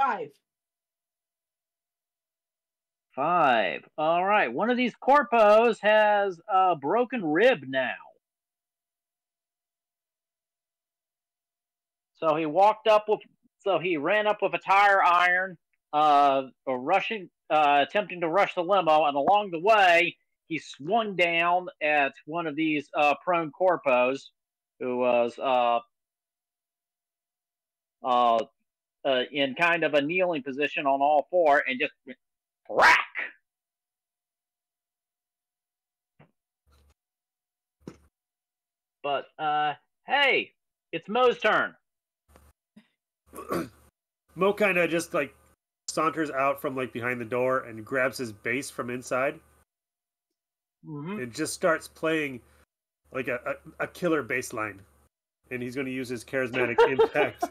Five. Five. All right. One of these corpos has a broken rib now. So he walked up with, so he ran up with a tire iron, uh, rushing, uh, attempting to rush the limo, and along the way he swung down at one of these uh, prone corpos, who was uh, uh, uh, in kind of a kneeling position on all four, and just went crack. But uh, hey, it's Mo's turn. Mo kind of just like saunters out from like behind the door and grabs his bass from inside Mhm. and just starts playing like a, a, a killer bass line. And he's going to use his charismatic impact.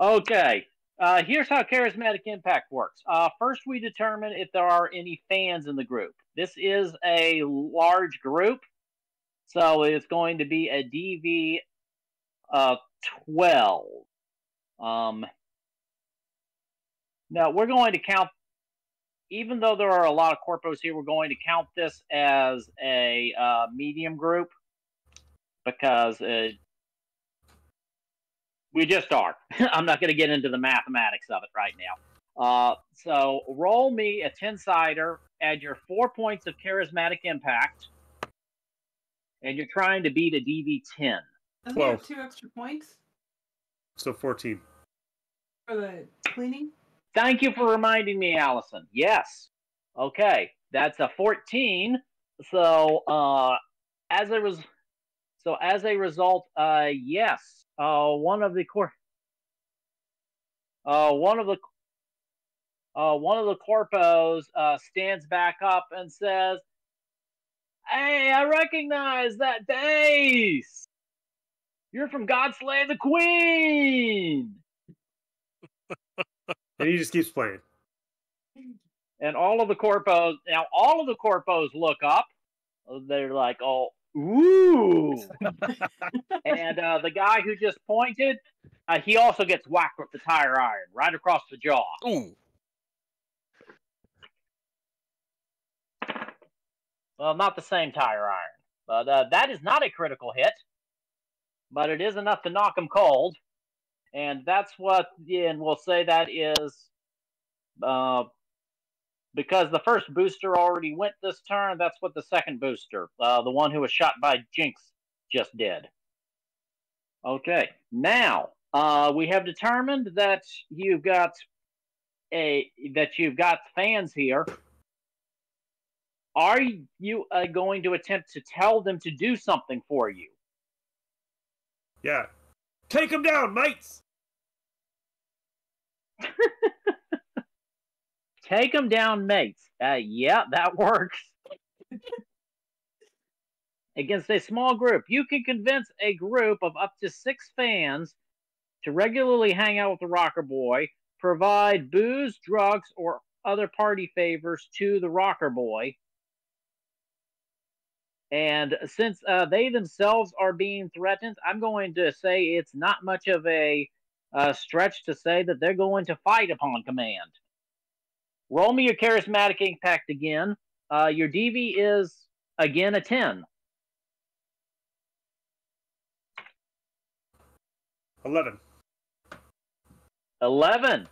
Okay. Uh, here's how charismatic impact works. Uh, first, we determine if there are any fans in the group. This is a large group, so it's going to be a DV uh, 12. Um, now, we're going to count, even though there are a lot of corpos here, we're going to count this as a uh, medium group because uh, we just are. I'm not going to get into the mathematics of it right now. Uh, so roll me a 10 sider, add your four points of charismatic impact, and you're trying to beat a DV10. Doesn't he have Twelve. two extra points So 14. for the cleaning? Thank you for reminding me, Allison. Yes. Okay, that's a 14. So uh, as a res- so as a result, uh, yes, uh, one of the cor- uh, one of the uh, one of the corpos uh, stands back up and says, "Hey, I recognize that bass. You're from God Slay the Queen." And he just keeps playing. and all of the corpos now all of the corpos look up they're like oh ooh. And uh, the guy who just pointed uh, he also gets whacked with the tire iron right across the jaw. Ooh. well not the same tire iron but uh, that is not a critical hit but it is enough to knock him cold. And that's what and we'll say that is uh, because the first booster already went this turn, that's what the second booster, uh, the one who was shot by Jinx, just did. Okay, now uh, we have determined that you've got a that you've got fans here. Are you uh, going to attempt to tell them to do something for you? Yeah. Take them down, mates! Take them down, mates. Uh, yeah, that works. Against a small group, you can convince a group of up to six fans to regularly hang out with the Rocker Boy, provide booze, drugs, or other party favors to the rocker boy. And since uh, they themselves are being threatened, I'm going to say it's not much of a uh, stretch to say that they're going to fight upon command. Roll me your charismatic impact again. Uh, your DV is again a 10. 11. 11.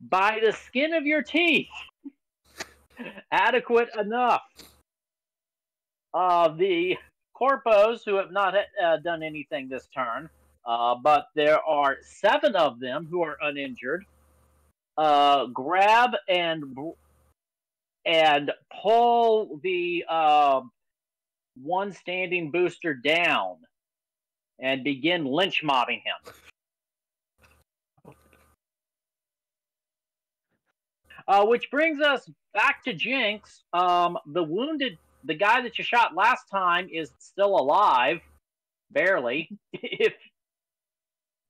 By the skin of your teeth. Adequate enough. Uh, the corpos who have not uh, done anything this turn, uh, but there are seven of them who are uninjured. Uh, grab and and pull the uh, one standing booster down and begin lynch mobbing him. Uh, which brings us back to Jinx. Um, the wounded, the guy that you shot last time is still alive, barely. if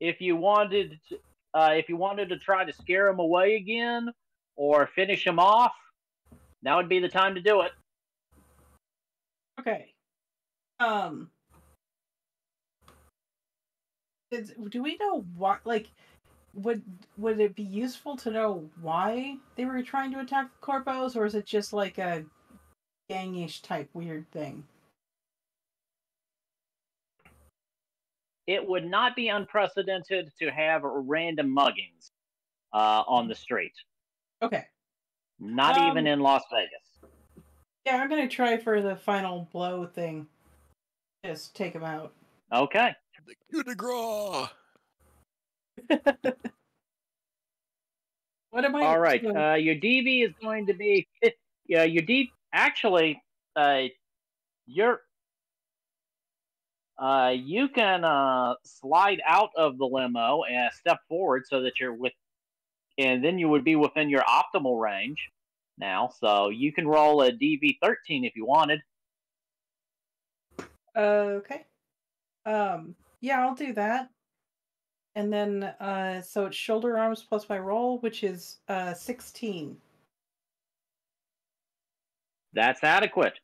if you wanted, to, uh, if you wanted to try to scare him away again or finish him off, now would be the time to do it. Okay. Um. Is, do we know what? Like, would would it be useful to know why they were trying to attack the corpos, or is it just like a gangish type weird thing? It would not be unprecedented to have random muggings uh, on the street. Okay. Not Um, even in Las Vegas. Yeah, I'm gonna try for the final blow thing. Just take him out. Okay. The coup de grace. What am I? All right. so- Uh, your DV is going to be. Yeah, your D. Actually, uh, you're. Uh, you can uh, slide out of the limo and step forward so that you're with, and then you would be within your optimal range now. So you can roll a DV 13 if you wanted. okay. Um. Yeah, I'll do that. And then, uh, so it's shoulder arms plus my roll, which is uh 16. That's adequate.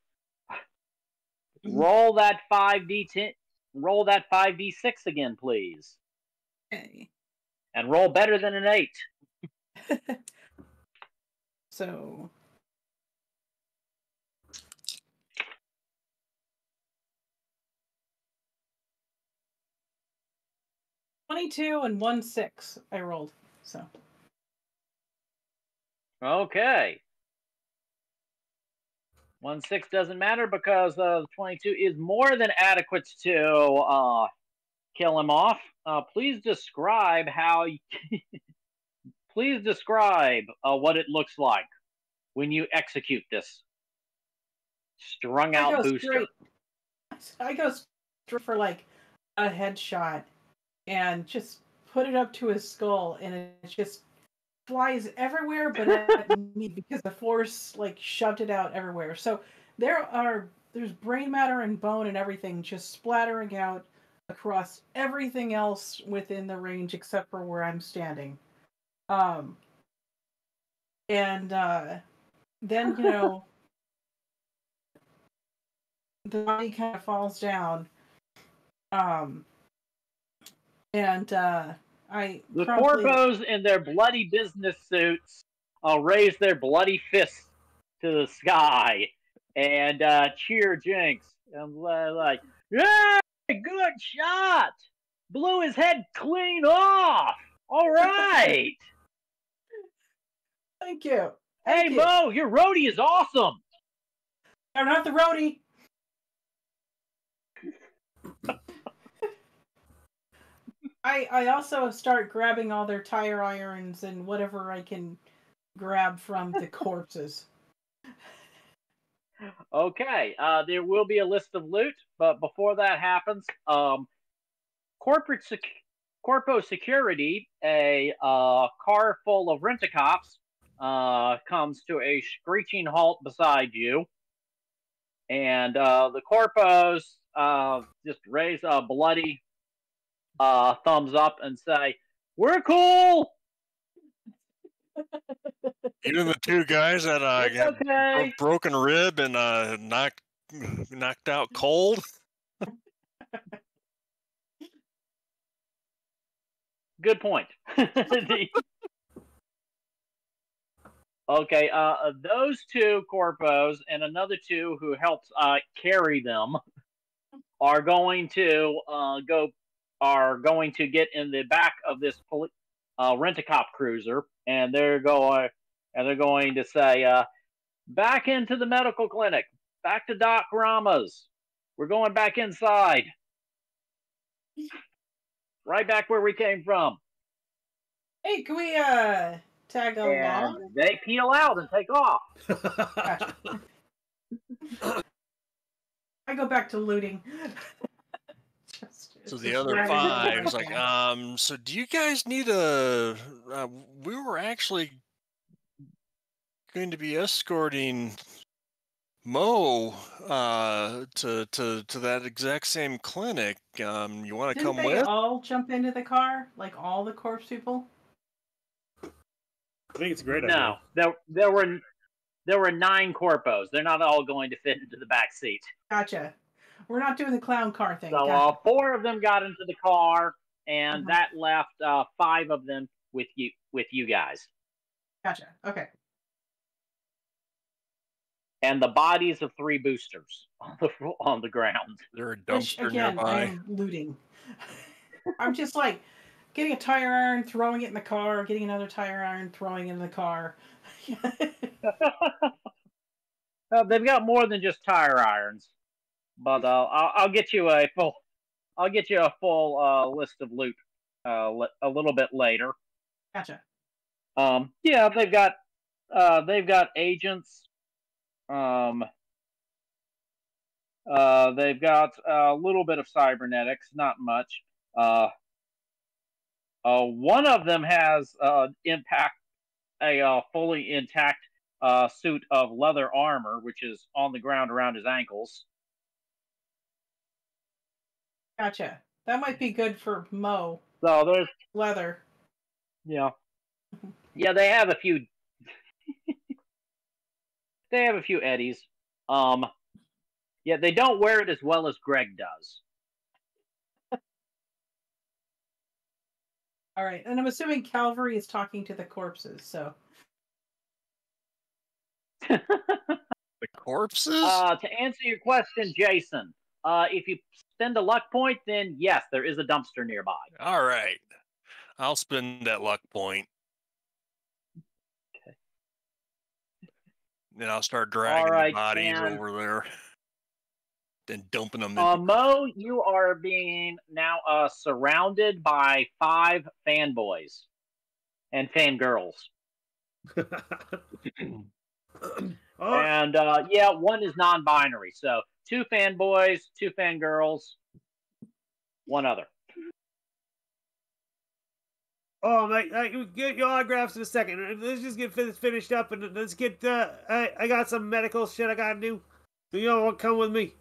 Roll that 5d10. Roll that 5d6 again, please. Okay. And roll better than an 8. So. Twenty-two and one six. I rolled. So Okay. One six doesn't matter because uh, the twenty-two is more than adequate to uh, kill him off. Uh, please describe how. please describe uh, what it looks like when you execute this strung I out go booster. straight. I go straight for like a headshot and just put it up to his skull, and it just flies everywhere, but at me because the force like shoved it out everywhere. So there are there's brain matter and bone and everything just splattering out across everything else within the range except for where I'm standing. Um and uh then you know the body kind of falls down. Um and uh I The promptly- corpos in their bloody business suits uh, raise their bloody fists to the sky and uh, cheer Jinx. And uh, like, yeah, good shot. Blew his head clean off. All right. Thank you. hey, Thank you. Mo, your roadie is awesome. I'm not the roadie. I I also start grabbing all their tire irons and whatever I can grab from the corpses. Okay, uh, there will be a list of loot, but before that happens, um, corporate sec- corpo security, a uh, car full of rent-a-cops, uh, comes to a screeching halt beside you, and uh, the corpos uh, just raise a bloody uh, thumbs up and say, "We're cool. Even the two guys that uh, It's got bro- okay. broken rib and uh, knocked knocked out cold. Good point. Okay, uh, those two corpos and another two who helped uh, carry them are going to uh, go are going to get in the back of this poli- uh, rent a cop cruiser, and they're going and they're going to say, uh, "Back into the medical clinic, back to Doc Rama's. We're going back inside, right back where we came from." Hey, can we uh tag along? and they peel out and take off. I go back to looting. Just- So the other five what was I like, um, so do you guys need a? Uh, we were actually going to be escorting Mo uh, to to to that exact same clinic. Um, you want to Didn't come they with? all jump into the car? Like all the corpse people? I think it's a great Idea. No, there there were there were nine corpos. They're not all going to fit into the back seat. Gotcha. We're not doing the clown car thing. So uh, four of them got into the car, and Mhm. that left uh, five of them with you with you guys, Gotcha. Okay. and the bodies of three boosters on the on the ground. There a Which dumpster again, nearby. I'm looting. I'm just like getting a tire iron, throwing it in the car, getting another tire iron, throwing it in the car. Uh, they've got more than just tire irons, but uh, I'll, I'll get you a full I'll get you a full uh, list of loot uh, li- a little bit later. gotcha. Um, yeah, they've got uh, they've got agents. Um, uh, they've got a little bit of cybernetics, not much. Uh, uh, one of them has uh, impact a uh, fully intact uh, suit of leather armor, which is on the ground around his ankles. Gotcha. That might be good for Mo. So there's Leather. Yeah. Yeah, they have a few they have a few eddies. Um yeah, they don't wear it as well as Greg does. All right. And I'm assuming Calvary is talking to the corpses, so The corpses? uh to answer your question, Jason, uh if you spend a luck point, then yes, there is a dumpster nearby. All right, I'll spend that luck point. Okay. Then I'll start dragging right, the bodies and- over there, then dumping them. Uh, Mo, you are being now uh surrounded by five fanboys and fangirls. And uh, yeah, one is non-binary. So two fanboys, two fangirls, one other. oh, mate, uh, you get your autographs in a second. Let's just get fin- finished up and let's get. Uh, I, I got some medical shit I gotta do. Do you all want to come with me?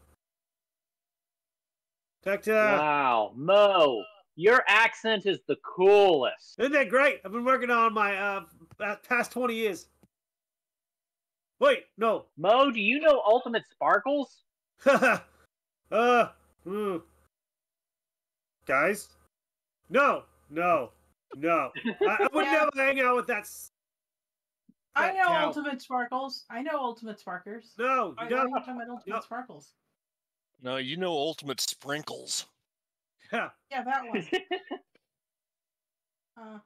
Talk to. Uh, wow, Mo, your accent is the coolest. Isn't that great? I've been working on my uh past twenty years. Wait, no. Mo, do you know Ultimate Sparkles? uh, hmm. guys, no, no, no. I, I would Yeah. never hang out with that. s- I That know cow. Ultimate Sparkles. I know Ultimate Sparkers. No, I you know don't. talking about Ultimate No. Sparkles. No, you know Ultimate Sprinkles. Yeah. Yeah, that one. Uh,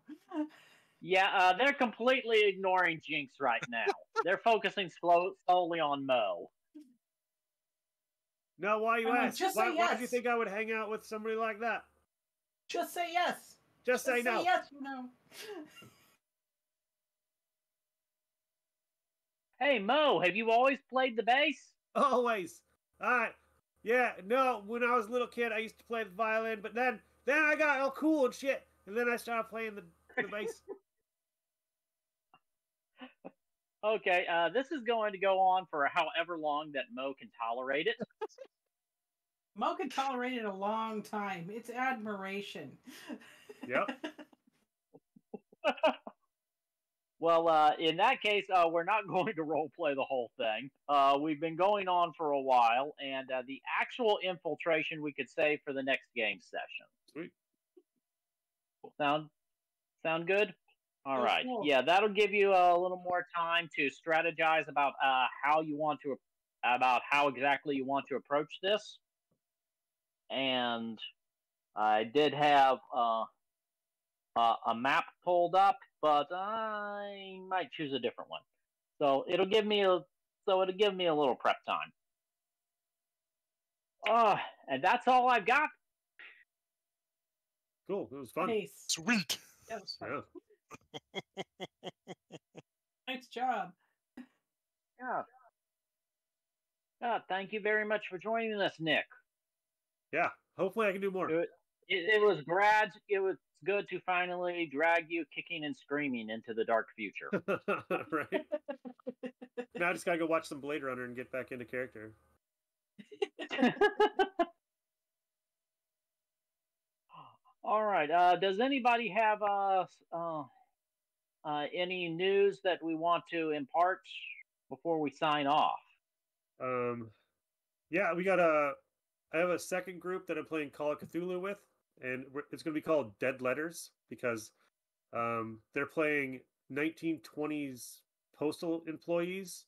yeah, uh, they're completely ignoring Jinx right now. they're focusing slow, solely on Mo. No, why you Come on, ask? just why, say why do you think I would hang out with somebody like that? just say yes. Just say Just no. Say yes. You know. Hey, Mo, have you always played the bass? Always. All right. Yeah. No. When I was a little kid, I used to play the violin, but then then I got all cool and shit, and then I started playing the the bass. Okay, uh, this is going to go on for however long that Mo can tolerate it. Mo can tolerate it a long time. It's admiration. Yep. Well, uh, in that case, uh, we're not going to role play the whole thing. Uh, we've been going on for a while, and uh, the actual infiltration we could save for the next game session. Sweet. Sound sound good? All Oh, cool. Yeah, that'll give you a little more time to strategize about uh, how you want to about how exactly you want to approach this. And I did have uh, uh, a map pulled up, but I might choose a different one. So it'll give me a so it'll give me a little prep time. Uh, and that's all I've got. Cool. It was fun. Nice. Sweet. That was fun. Yeah. Nice job. Yeah. Yeah, thank you very much for joining us, Nick. Yeah. Hopefully I can do more. Good. It, it was grad. It was good to finally drag you kicking and screaming into the dark future. right. Now I just gotta go watch some Blade Runner and get back into character. All right. Uh, does anybody have uh, uh, uh, any news that we want to impart before we sign off? Um, yeah, we got a. I have a second group that I'm playing Call of Cthulhu with, and it's going to be called Dead Letters because um, they're playing 1920s postal employees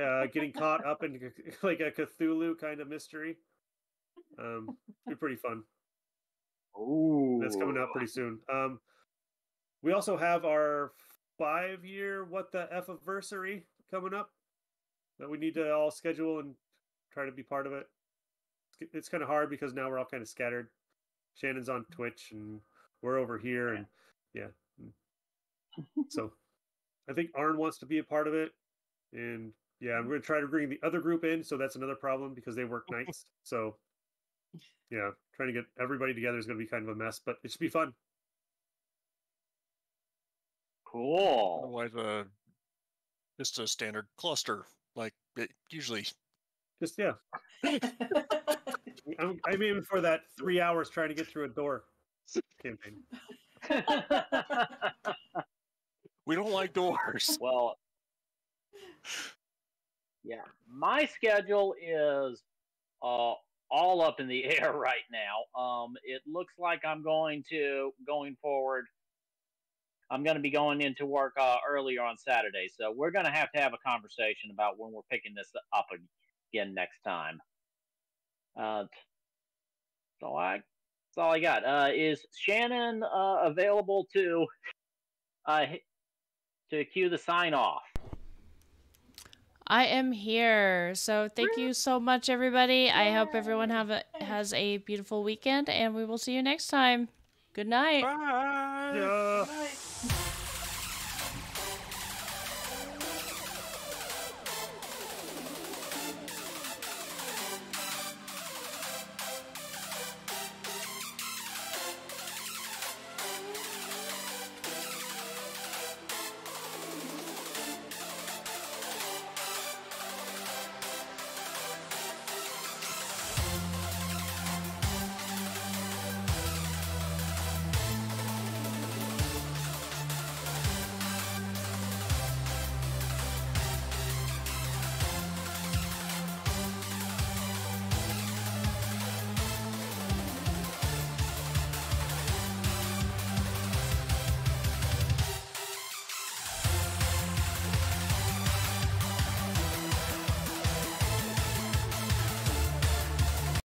uh, getting caught up in like a Cthulhu kind of mystery. Um, be pretty fun. Ooh, That's coming out pretty soon. Um, we also have our five year what the f anniversary coming up that we need to all schedule and try to be part of it. It's, kind of hard because now we're all kind of scattered. Shannon's on Twitch and we're over here, and yeah. So I think Arn wants to be a part of it, and yeah, I'm going to try to bring the other group in. So that's another problem because they work nights. So yeah, trying to get everybody together is going to be kind of a mess, but it should be fun. Cool. Otherwise, uh, just a standard cluster like it usually. Just yeah, I'm, I'm aiming for that three hours trying to get through a door campaign. We don't like doors. well, yeah, my schedule is uh, all up in the air right now. Um, it looks like I'm going to going forward. I'm going to be going into work uh, earlier on Saturday, so we're going to have to have a conversation about when we're picking this up again next time. Uh, so I, that's all I got. Uh, is Shannon uh, available to uh, to cue the sign off? I am here. So thank you so much, everybody. I hope everyone have a has a beautiful weekend, and we will see you next time. Good night. Bye. Yeah. Bye.